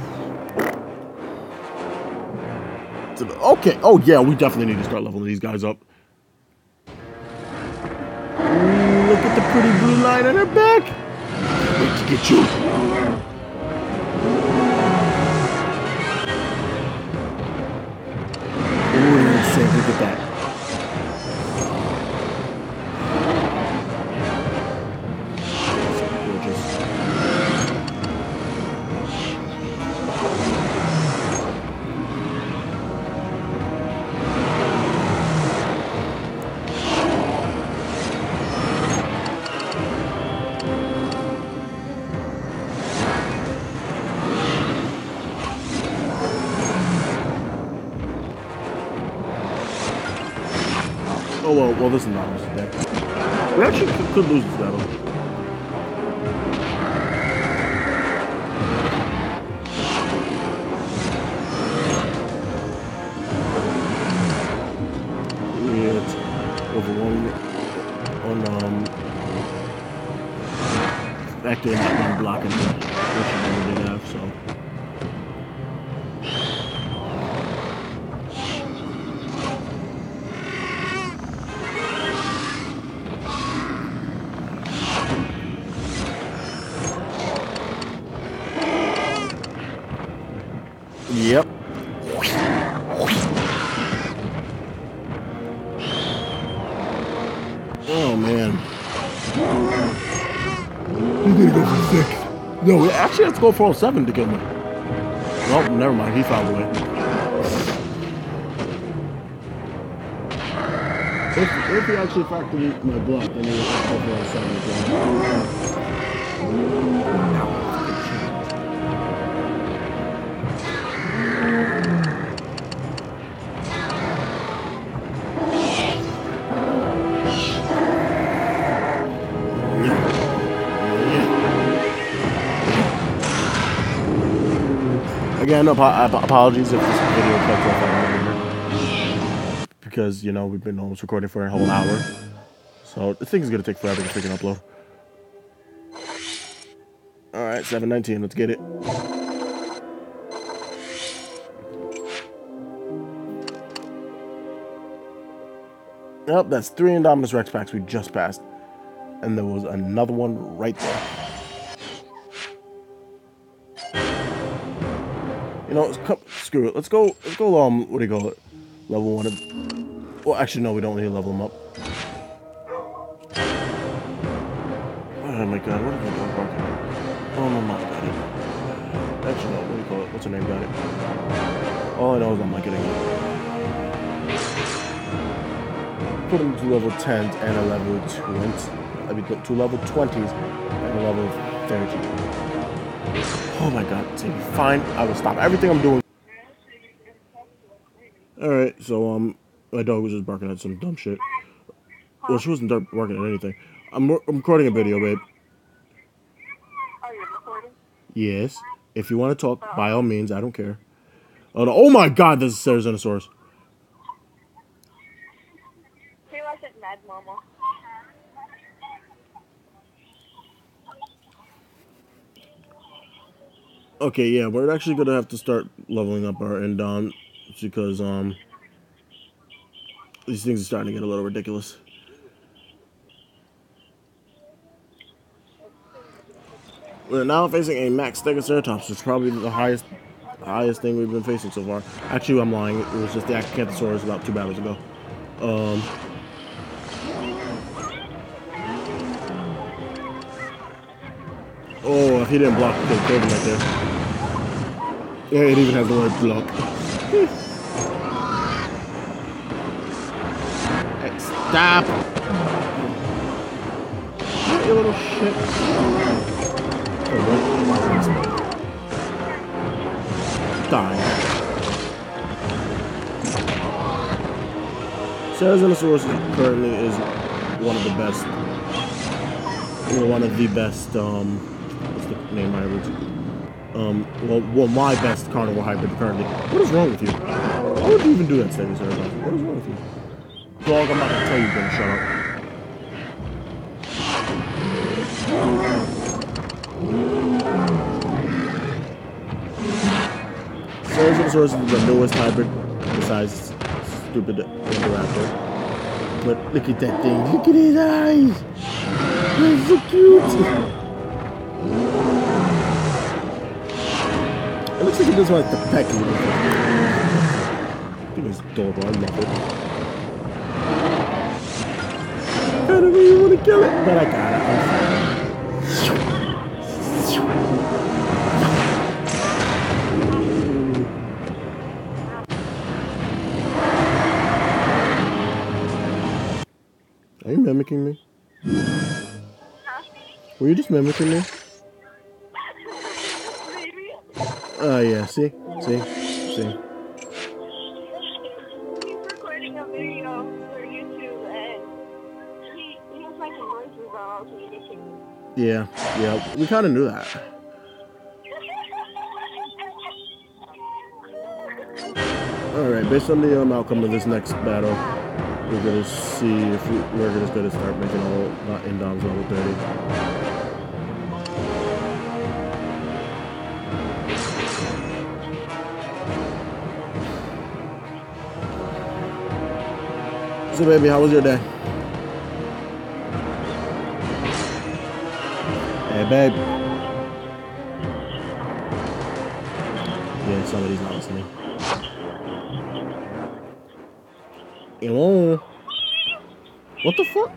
Okay. Oh yeah, we definitely need to start leveling these guys up. Look at the pretty blue line on her back. Wait to get you. Look at that. Well, this is not a deck. We actually could lose this battle. Actually to go for 07 to kill me. Well, never mind. He found a way. If, if he actually factored my block, then he would go for 07 to. Apo- ap- apologies if this video cuts off here. Because, you know, we've been almost recording for a whole hour. So, the thing's gonna take forever to freaking upload. Alright, 719, let's get it. Yep, that's three Indominus Rex packs we just passed. And there was another one right there. You know, come, screw it. Let's go. Let's go. Um, what do you call it? Level one. Of, well, actually, no. We don't need to level them up. Oh my god, what did I do? Barking? Oh, my it. Actually, no. What do you call it? What's her name? Got it. All I know is I'm not getting it. Put them to level 10s and a level 20. I mean, two level 20s and a level 30. Oh my god, Sadie, fine. I will stop everything I'm doing. Alright, so, um, my dog was just barking at some dumb shit. Well, she wasn't barking at anything. I'm, I'm recording a video, babe. Are you recording? Yes. If you want to talk, by all means, I don't care. Oh, no. oh my god, this is Ceratinosaurus. He wasn't mad, Mama. Okay, yeah, we're actually gonna have to start leveling up our Endon because um these things are starting to get a little ridiculous. We're now facing a Max Stegoceratops, which is probably the highest highest thing we've been facing so far. Actually, I'm lying. It was just the Acanthosaurus about two battles ago. Um, he didn't block, the could have killed him right there. Yeah, it even has the word block. Stop! You little shit. Oh? Die. Cerazenosaurus currently is one of the best, one of the best, um, name hybrids? Um, well, well, my best carnivore hybrid currently. What is wrong with you? Why would you even do that, Stegosaurus? What is wrong with you? Dog, I'm not gonna tell you gonna shut up. Cerazenosaurus is the newest hybrid besides stupid Indoraptor. But look at that thing. Look at his eyes. He's so cute. It looks like he doesn't like the peck a little bit. I think it's adorable. I love it. I don't really want to kill it, but I got it. I'm fine. Are you mimicking me? Were you just mimicking me? Oh, yeah. See? See? See? Recording a video for YouTube and he, he was making noises while I was eating. Yeah. Yeah. We kind of knew that. Alright, based on the um, outcome of this next battle, we're gonna see if we, we're just gonna start making all not in indoms level 30. So baby, how was your day? Hey babe. Yeah, somebody's not listening. Hello? What the fuck?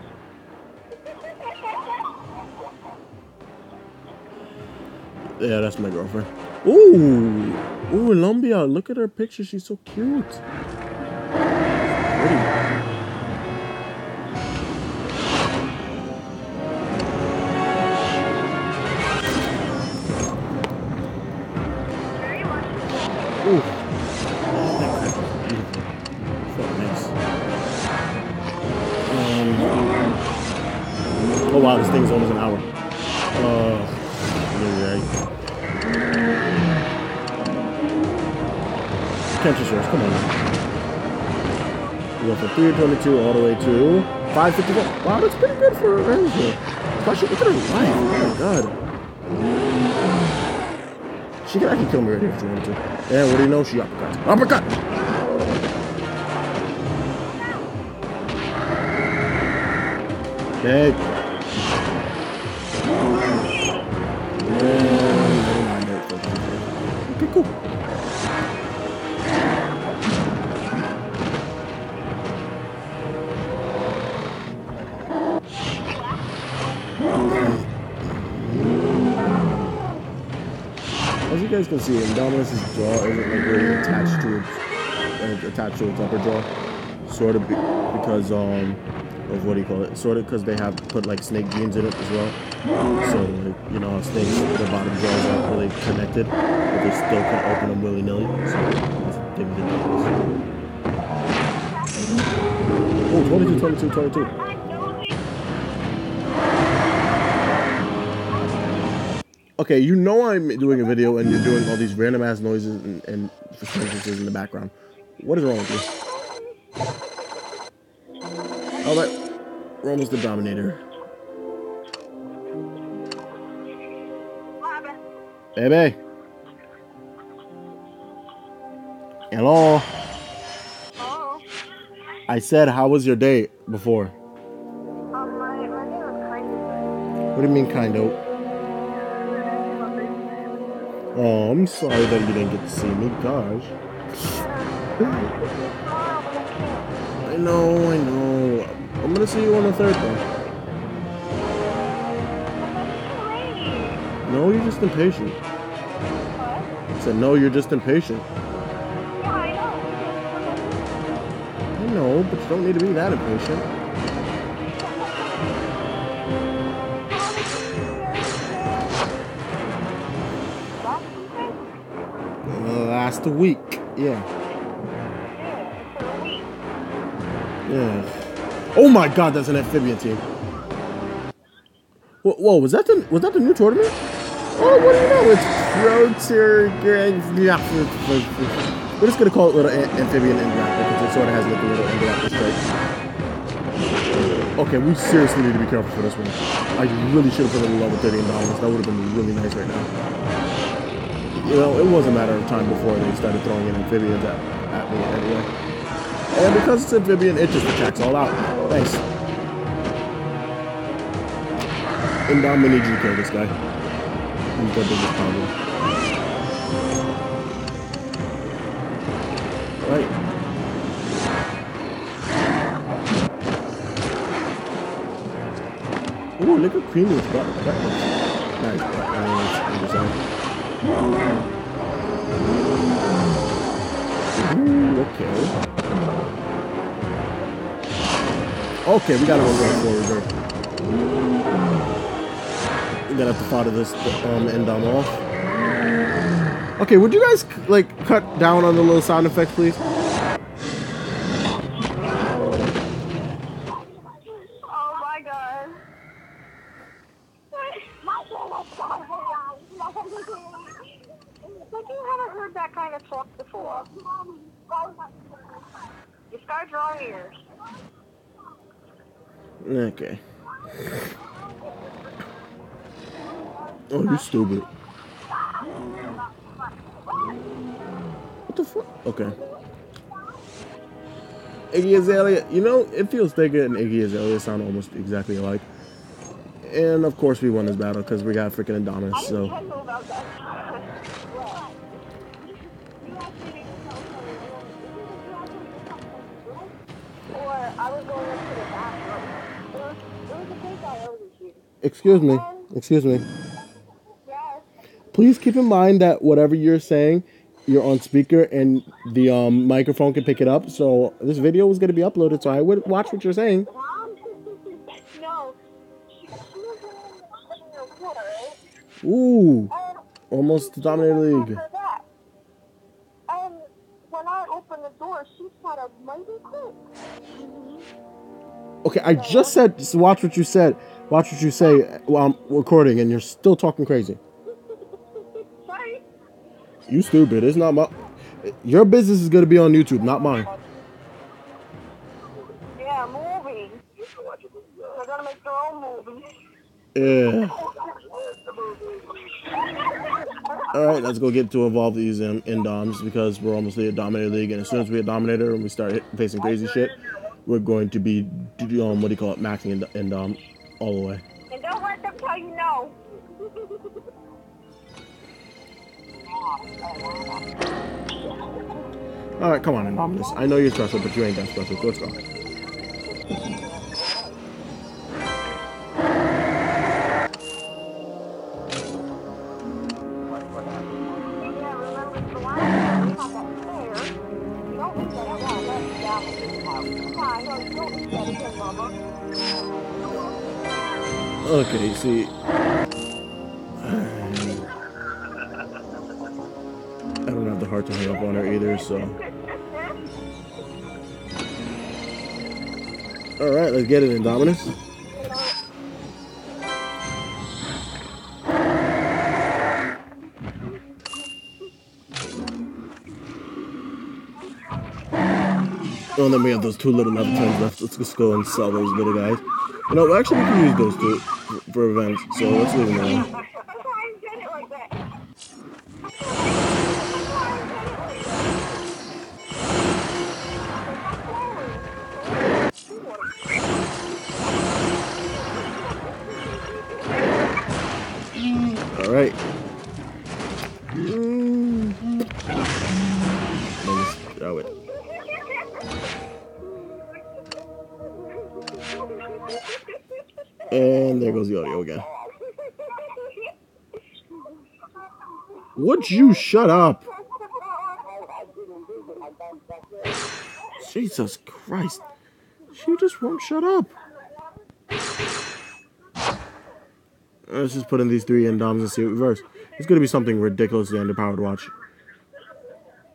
Yeah, that's my girlfriend. Ooh! Ooh, Lumbia, look at her picture. She's so cute. Pretty. 22 all the way to 554. Wow, that's pretty good for a range. Especially, look at her life. Oh my god. She can actually kill me right here if she wanted to. And what do you know? She uppercut. Uppercut! Okay. Can see, Indominus's jaw isn't like really attached to its attached to its upper jaw, sort of be, because um of what do you call it? Sort of because they have put like snake genes in it as well. So like, you know snakes, their bottom jaws aren't really connected, but they still can open them willy nilly. So that's what they did. Oh, 22, 22, 22. Okay, you know I'm doing a video and you're doing all these random ass noises and, and sentences in the background. What is wrong with you? All right, Roman's the Dominator. Baby. Hello. Oh. I said, how was your day before? Um, my, my name was Kindly. What do you mean, kind of? Oh, I'm sorry that you didn't get to see me. Gosh. I know, I know. I'm gonna see you on the third one. No, you're just impatient. I said, no, you're just impatient. I know. I know, but you don't need to be that impatient. Last week. Yeah. Yeah, a. Oh my god, that's an amphibian team. Whoa, whoa, was that the was that the new tournament? Oh, what do you know? It's Proter Yeah. We're just gonna call it little a- amphibian Indoraptor because it sort of has like a little Indoraptor stripe. Okay, we seriously need to be careful for this one. I really should have put a in level 30 Indominus. That would have been really nice right now. You know, it was a matter of time before they started throwing in amphibians at, at me anyway. And because it's amphibian, it just attacks all out. Nice. Indom, we need you to kill this guy. Problem. Right. Ooh, look at Creamy's butt. That Ooh, okay. Okay, we gotta go right forward there. We gotta have to fodder this um, end on off. Okay, would you guys like cut down on the little sound effects, please? Oh my god. Like you haven't heard that kind of talk before. You start drawing ears. Okay. Oh, you stupid. What the fuck? Okay. Iggy Azalea, you know, it feels Thega and Iggy Azalea sound almost exactly alike. And of course, we won this battle because we got freaking Adonis, so. I was going the bathroom. It was, it was a place I owed you. Excuse me. Excuse me. Please keep in mind that whatever you're saying, you're on speaker and the um, microphone can pick it up. So this video is going to be uploaded, so I would watch what you're saying. Ooh, almost dominated league. And when I opened the door, she a mighty quick. Okay, I just said just watch what you said. Watch what you say while I'm recording, and you're still talking crazy. Sorry. You stupid. It's not my. Your business is gonna be on YouTube, not mine. Yeah, movie. They're gonna make their own movie. Yeah. All right, let's go get to evolve these in, in doms because we're almost at Dominator League, and as soon as we hit Dominator and we start facing crazy shit, we're going to be um what do you call it, maxing in, in dom all the way. And don't let them tell you no. All right, come on. I know you're special, but you ain't that special. So let's go. Okay, see. I don't have the heart to hang up on her either, so. Alright, let's get it, Indominus. Oh, and then we have those two little 10s left. Let's just go and sell those little guys. You know, actually, we can use those two events, so let's leave them alone. You shut up? Jesus Christ. She just won't shut up. Let's just put in these three end doms and see what reverse. It's gonna be something ridiculously underpowered. Watch.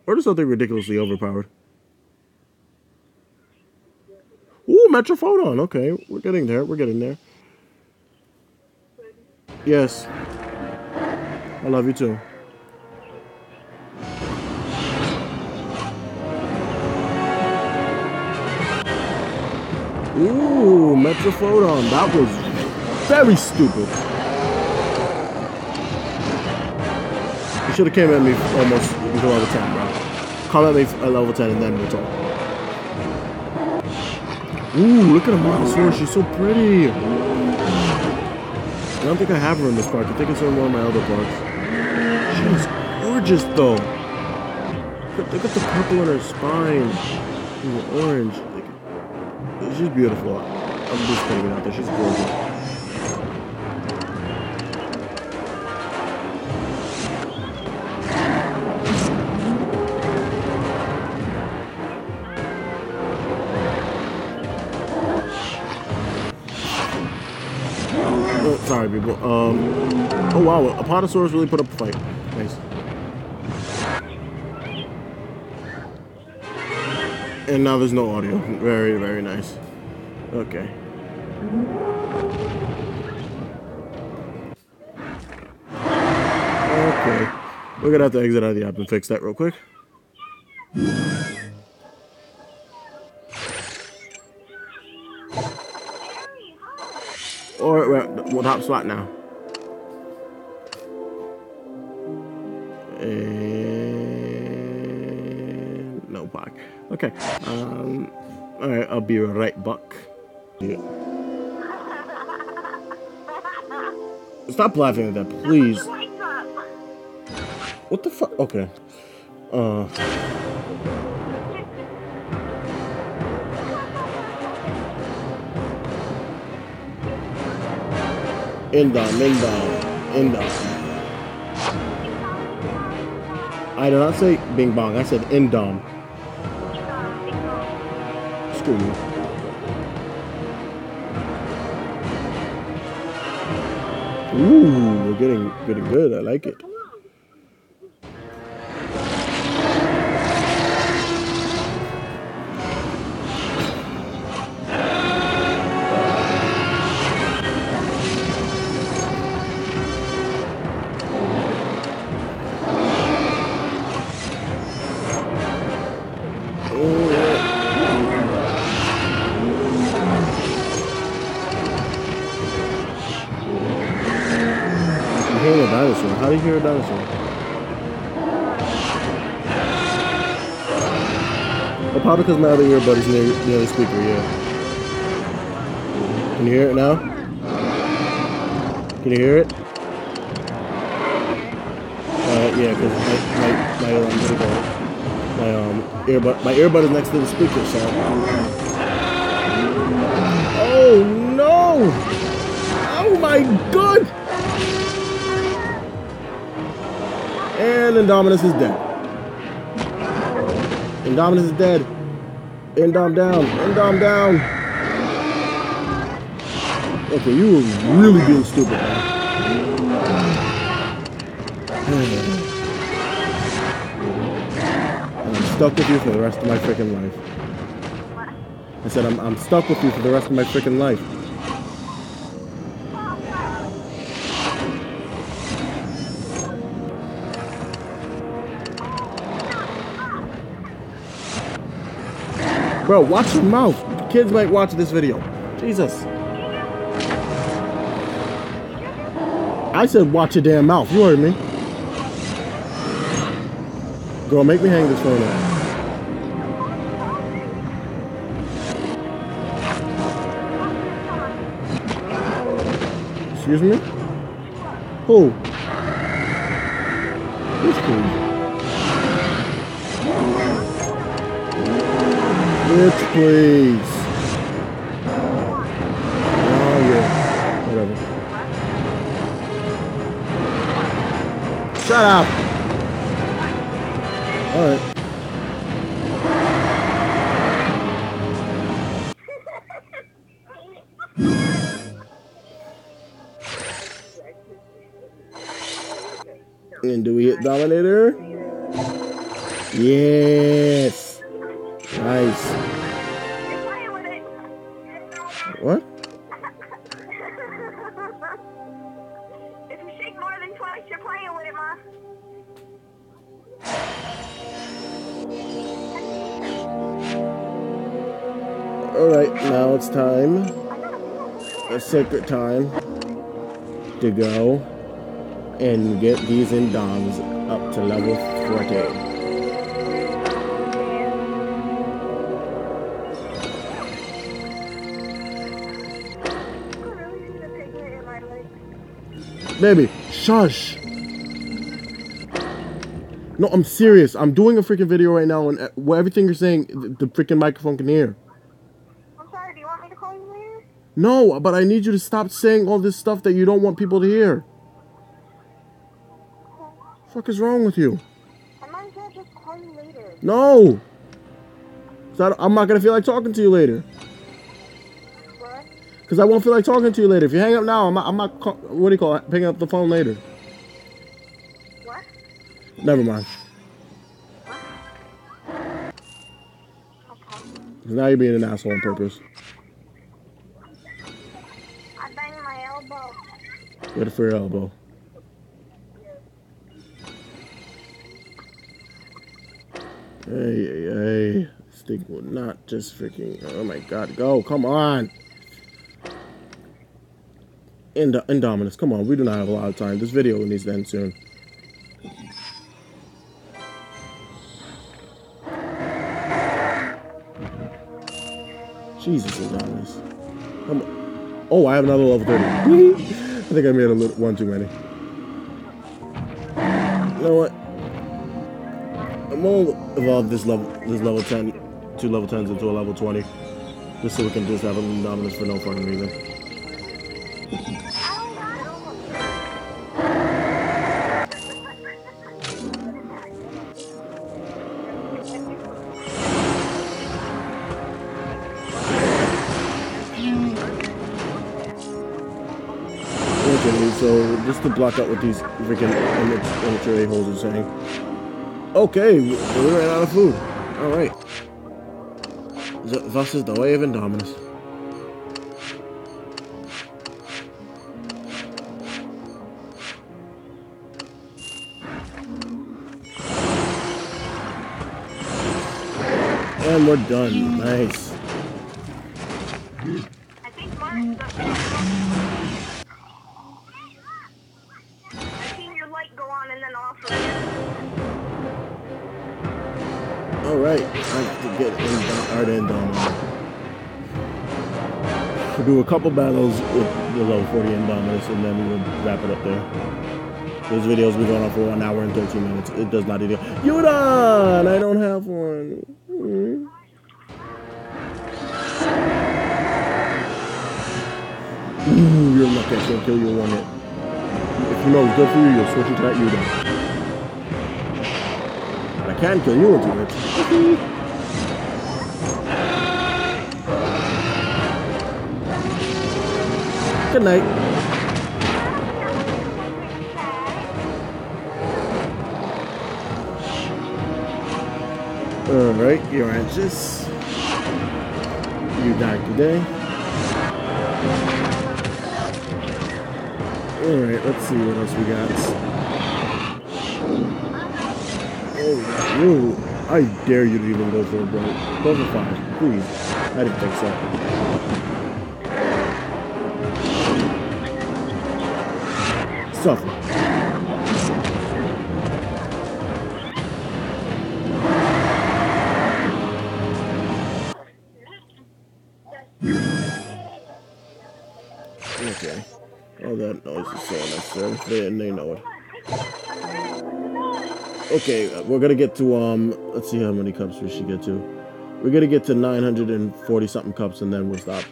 Or just something ridiculously overpowered. Ooh, Metrophodon. Okay, we're getting there. We're getting there. Yes. I love you too. Ooh, Metrophodon. That was very stupid. You should have came at me almost until level 10, bro. Come at me at level 10 and then we'll talk. Ooh, look at Apatosaurus. She's so pretty. I don't think I have her in this park. I think it's in one of my other parks. She's gorgeous, though. Look at, the purple in her spine. The orange. She's beautiful. I'm just it out there. She's gorgeous. Oh, sorry, people. Um. Oh wow, Apatosaurus really put up a fight. Nice. And now there's no audio. Very, very nice. Okay. Okay. We're gonna have to exit out of the app and fix that real quick. Or well, we'll top slot now. And no block. Okay. Um. All right. I'll be right back. Stop laughing at that, please. What the fuck? Okay. Uh. Indom, Indom. I did not say Bing Bong. I said Indom. Screw you. Ooh, we're getting getting good. I like it. Because my other earbud is near, the speaker, yeah. Can you hear it now? Can you hear it? Uh, yeah, because my, my, my, um? My, um, earbud, my earbud is next to the speaker, so. Oh, no! Oh, my God! And Indominus is dead. Indominus is dead. Indom down. Indom down. Okay, you were really being stupid, I'm stuck with you for the rest of my freaking life. I said I'm, I'm stuck with you for the rest of my freaking life. Bro, watch your mouth. Kids might watch this video. Jesus. I said watch your damn mouth. You heard me. Girl, make me hang this phone up. Excuse me? Who? Bitch, please. Oh, yeah. Whatever. Shut up. Sacred time to go and get these indoms up to level 40. I really see the pigment in my leg. Baby, shush. No, I'm serious. I'm doing a freaking video right now, and uh, everything you're saying, the freaking microphone can hear. I'm sorry, do you want me to call you later? No, but I need you to stop saying all this stuff that you don't want people to hear. The fuck is wrong with you? I might as well just call you later. No! I'm not gonna feel like talking to you later. What? Cause I won't feel like talking to you later. If you hang up now, I'm not. I'm not. Call, what do you call it? Picking up the phone later. What? Never mind. Okay. 'Cause now you're being an asshole on purpose. I banged my elbow. Good for your elbow. Hey, hey, hey. This thing will not just freaking. Oh my god, go. Come on. Ind- Indominus, come on. We do not have a lot of time. This video needs to end soon. Jesus, Indominus. Come on. Oh, I have another level 30. [LAUGHS] I think I made a little one too many. You know what? I'm gonna evolve this level this level 10 two level 10s into a level 20. Just so we can just have a dominance for no fucking reason. Just to block out what these freaking immature a-holes are saying. Okay, we we ran out of food. Alright. Th- Thus is the way of Indominus. And we're done. Nice. A couple battles with the level 40 Indominus and then we will wrap it up there. This video's been going on for one hour and 13 minutes. It does not even. Yudon! I don't have one. Hmm. Ooh, you're lucky I can't kill you one hit. If you know it's good for you, you'll switch into that Yudon. But I can kill you in two hits. Good night. Alright, you're anxious. You died today. Alright, let's see what else we got. Oh, you. I dare you to even go for a bro. Go for five, please. I didn't think so. Suffer. Okay. All that noise is so unnecessary. They, and they know it. Okay, uh, we're gonna get to um. Let's see how many cups we should get to. We're gonna get to 940 something cups, and then we'll stop.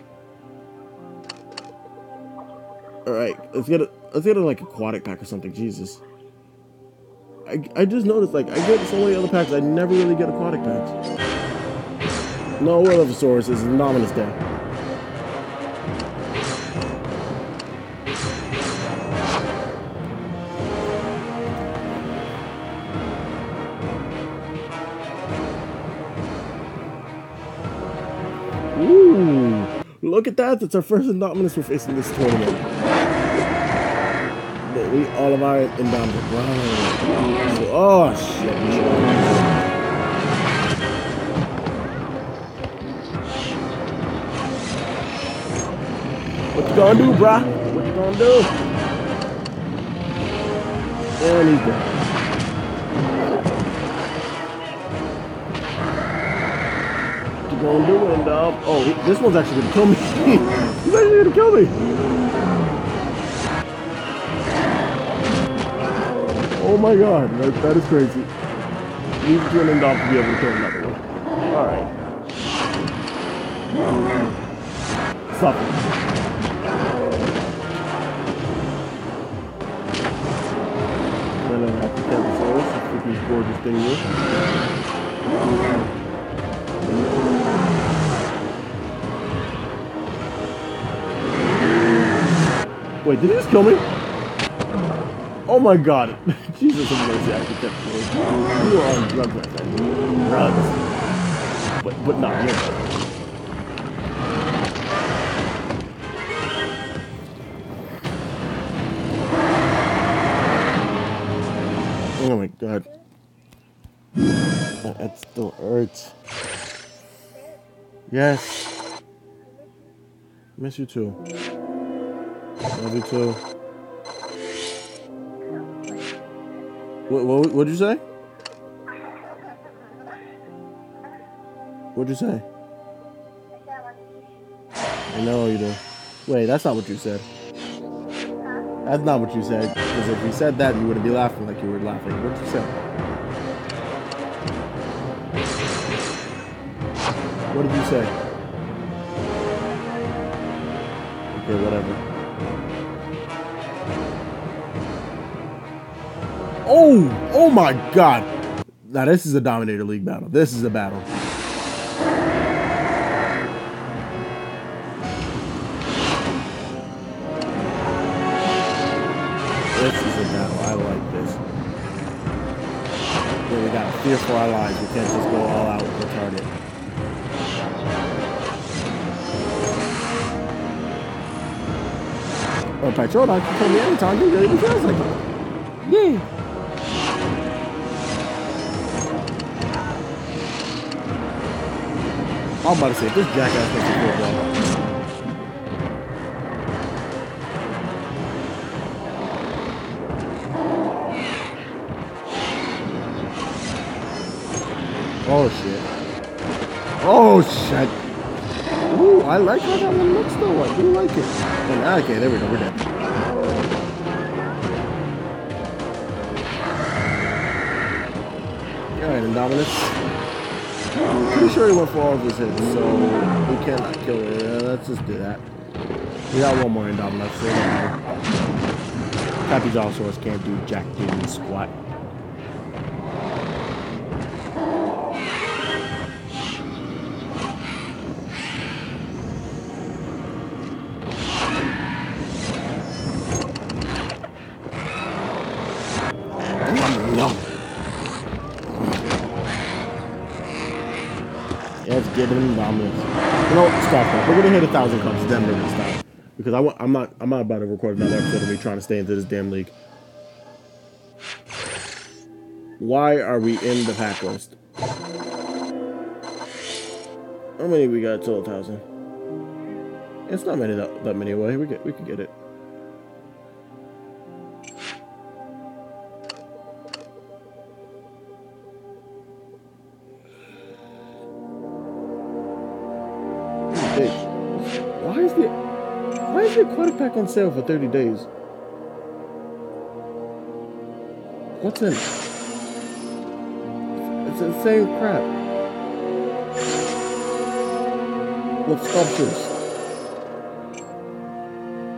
All right, let's get a Let's get a like aquatic pack or something. Jesus. I, I just noticed like I get so many other packs. I never really get aquatic packs. No, Willovosaurus is an ominous deck. Ooh, look at that. That's our first Indominus we're facing this tournament. But we all of our Indominus. Wow. Oh, shit. What you gonna do, brah? What you gonna do? And he's dead. What you gonna do, and um, oh, this one's actually gonna kill me. [LAUGHS] he's actually gonna kill me. Oh my god, that, that is crazy. Leave it to an Indom to be able to kill another one. Alright. Stop it. Then I have to count the souls put this gorgeous thing. Wait, did he just kill me? Oh my god. [LAUGHS] Jesus have mercy, killing. You are on drugs, my friend. Drugs. But, but no, you're. Oh my god. That still hurts. Yes. Miss you too. Love you too. What, what, what'd you say? What'd you say? I know you do. Wait, that's not what you said. That's not what you said. Because if you said that, you wouldn't be laughing like you were laughing. What'd you say? What did you say? Okay, whatever. Oh! Oh my god! Now this is a Dominator League battle. This is a battle. This is a battle. I like this. Yeah, we got to fear for our lives. We can't just go all out retarded. Oh, Patronite can kill me anytime. He really feels like it. Yeah. I'm about to say, this jackass makes a good one. Oh shit. Oh shit. Ooh, I like how that one looks though. I do like it. Okay, there we go. We're dead. Alright, Indominus. Pretty sure he went for all of his hits, so we cannot kill it. Yeah, let's just do that. We got one more don't matter. Happy Jawsaurus can't do jack doing squat. Gonna hit a thousand cups, gonna stop. Because I want, I'm not, I'm not about to record another episode of me trying to stay into this damn league. Why are we in the pack list? How many we got till a thousand? It's not many that, that many away. We get, we can get it. Pack on sale for 30 days? What's in it? It's the same crap. With sculptures.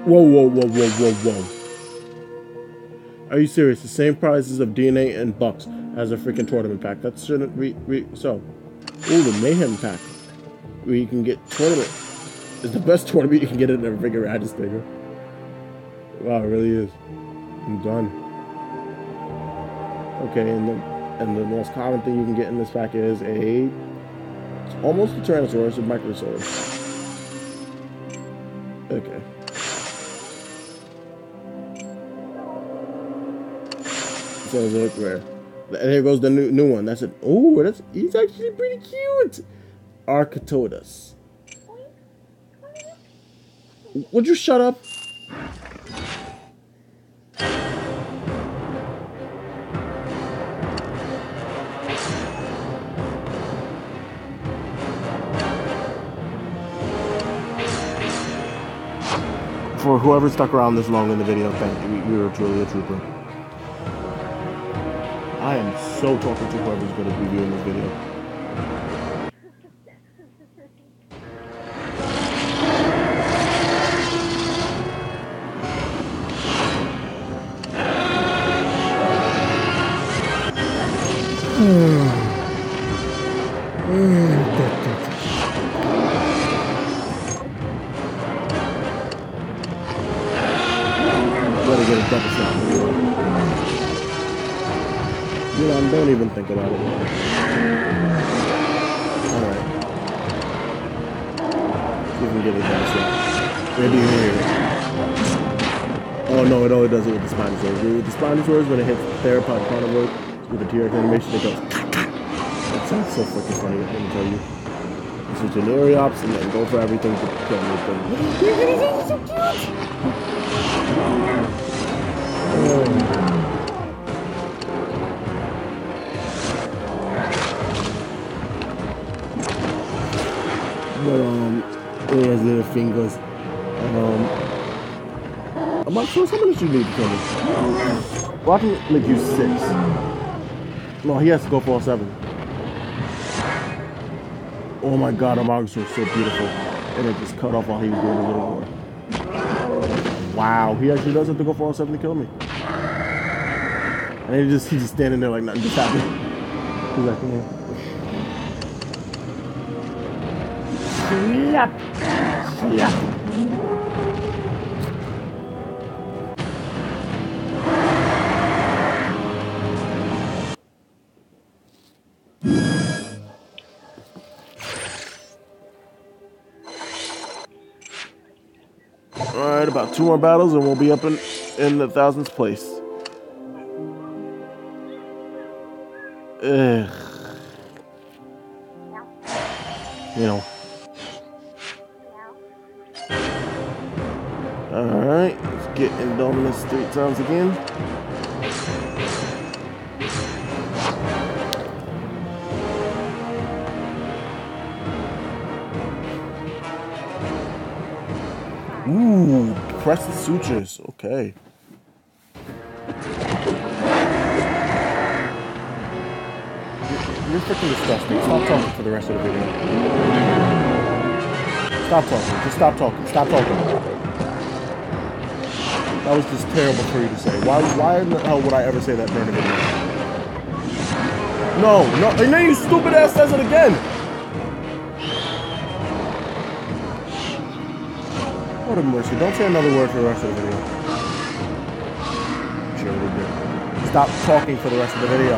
Whoa, whoa, whoa, whoa, whoa, whoa. Are you serious? The same prizes of DNA and bucks as a freaking tournament pack. That shouldn't be re- so. Ooh, the mayhem pack where you can get tournament. It's the best [LAUGHS] tournament you can get in a freaking Radis sticker. Wow, it really is. I'm done. Okay, and the and the most common thing you can get in this pack is a almost a Tyrannosaurus, a Microsaurus. Okay. So it's look rare. And here goes the new new one. That's it. Oh, that's he's actually pretty cute. Arctodus. Would you shut up? Whoever stuck around this long in the video, thank you. You are truly a trooper. I am so talking to whoever's going to be viewing this video. Direct animation that goes. That sounds so fucking funny. I can tell you. This is generic ops and then go for everything. To kill so But um, it has little fingers. Um, I'm not sure how many you need, it Rocket you 6. No, he has to go for all seven. Oh my god, Amogus was so beautiful. And it just cut off while he was doing his little war. Wow, he actually does have to go for all seven to kill me. And he just he's just standing there like nothing just happened. He's like, mm. yeah. Slap. Slap. Two more battles and we'll be up in in the thousandth place. Ugh. You know. Alright, let's get Indominus three times again. Ooh, press the sutures. Okay. You're freaking disgusting. Stop talking for the rest of the video. Stop talking. Just stop talking. Stop talking. That was just terrible for you to say. Why why in the hell would I ever say that during a video? No, no, and then you stupid ass says it again. A mercy. Don't say another word for the rest of the video. Sure we did. Stop talking for the rest of the video.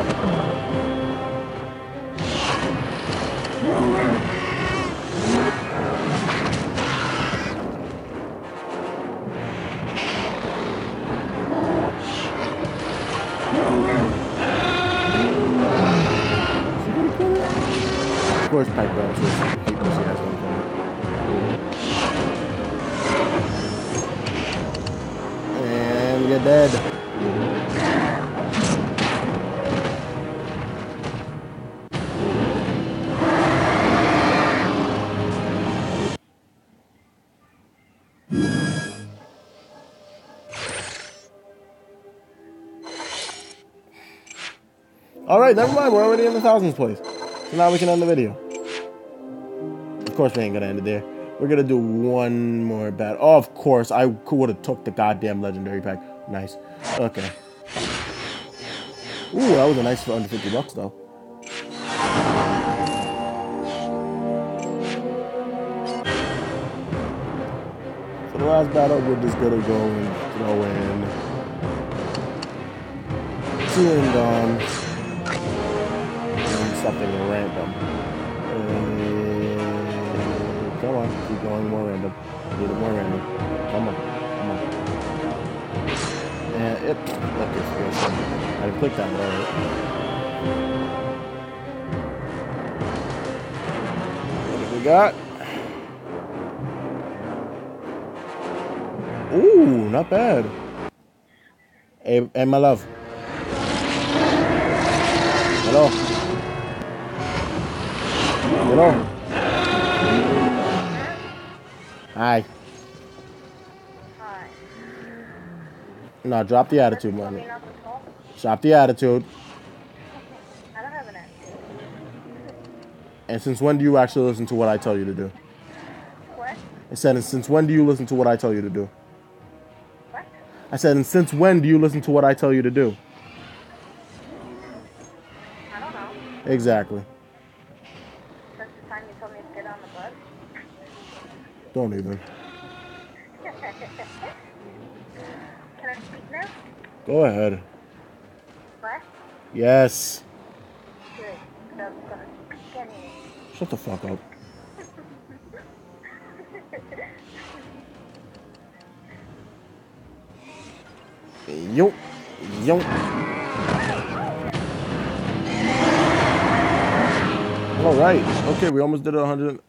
Of course, Pipe Right, never mind. We're already in the thousands place. So now we can end the video. Of course, we ain't gonna end it there. We're gonna do one more battle. Oh, of course, I would have took the goddamn legendary pack. Nice. Okay. Ooh, that was a nice for under 50 bucks though. For the last battle, we're just gonna go and throw in two and um something random. Uh, on. Keep going more random. Need it more random. Come on. Come on. And it. Look, it's good. I didn't click that, alright. What have we got? Ooh, not bad. Hey, hey, my love. Hello. Hello. Hi. Hi. No, drop the attitude, Want me man. not to talk? Drop the attitude. I don't have an attitude. And since when do you actually listen to what I tell you to do? What? I said, and since when do you listen to what I tell you to do? What? I said, and since when do you listen to what I tell you to do? I don't know. Exactly. Since the time you told me to get on the bus. Don't even. Can I speak now? Go ahead. What? Yes. Good. 'cause I was gonna. Shut the fuck up. Yo. Yo. All right. Okay, we almost did 100,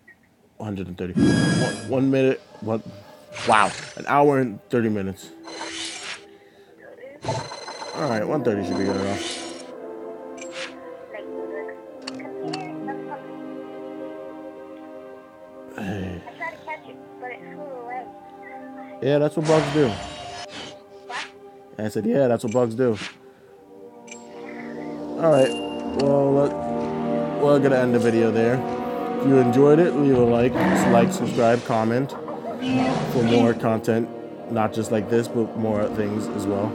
130. One, one minute. One. Wow. An hour and 30 minutes. All right, 130 should be good enough. Hey. To. Yeah, that's what bugs do. And I said, yeah, that's what bugs do. All right. Well, we're gonna end the video there. You enjoyed it, leave a like, like, subscribe, comment for more content, not just like this, but more things as well.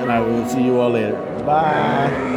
And I will see you all later. Bye.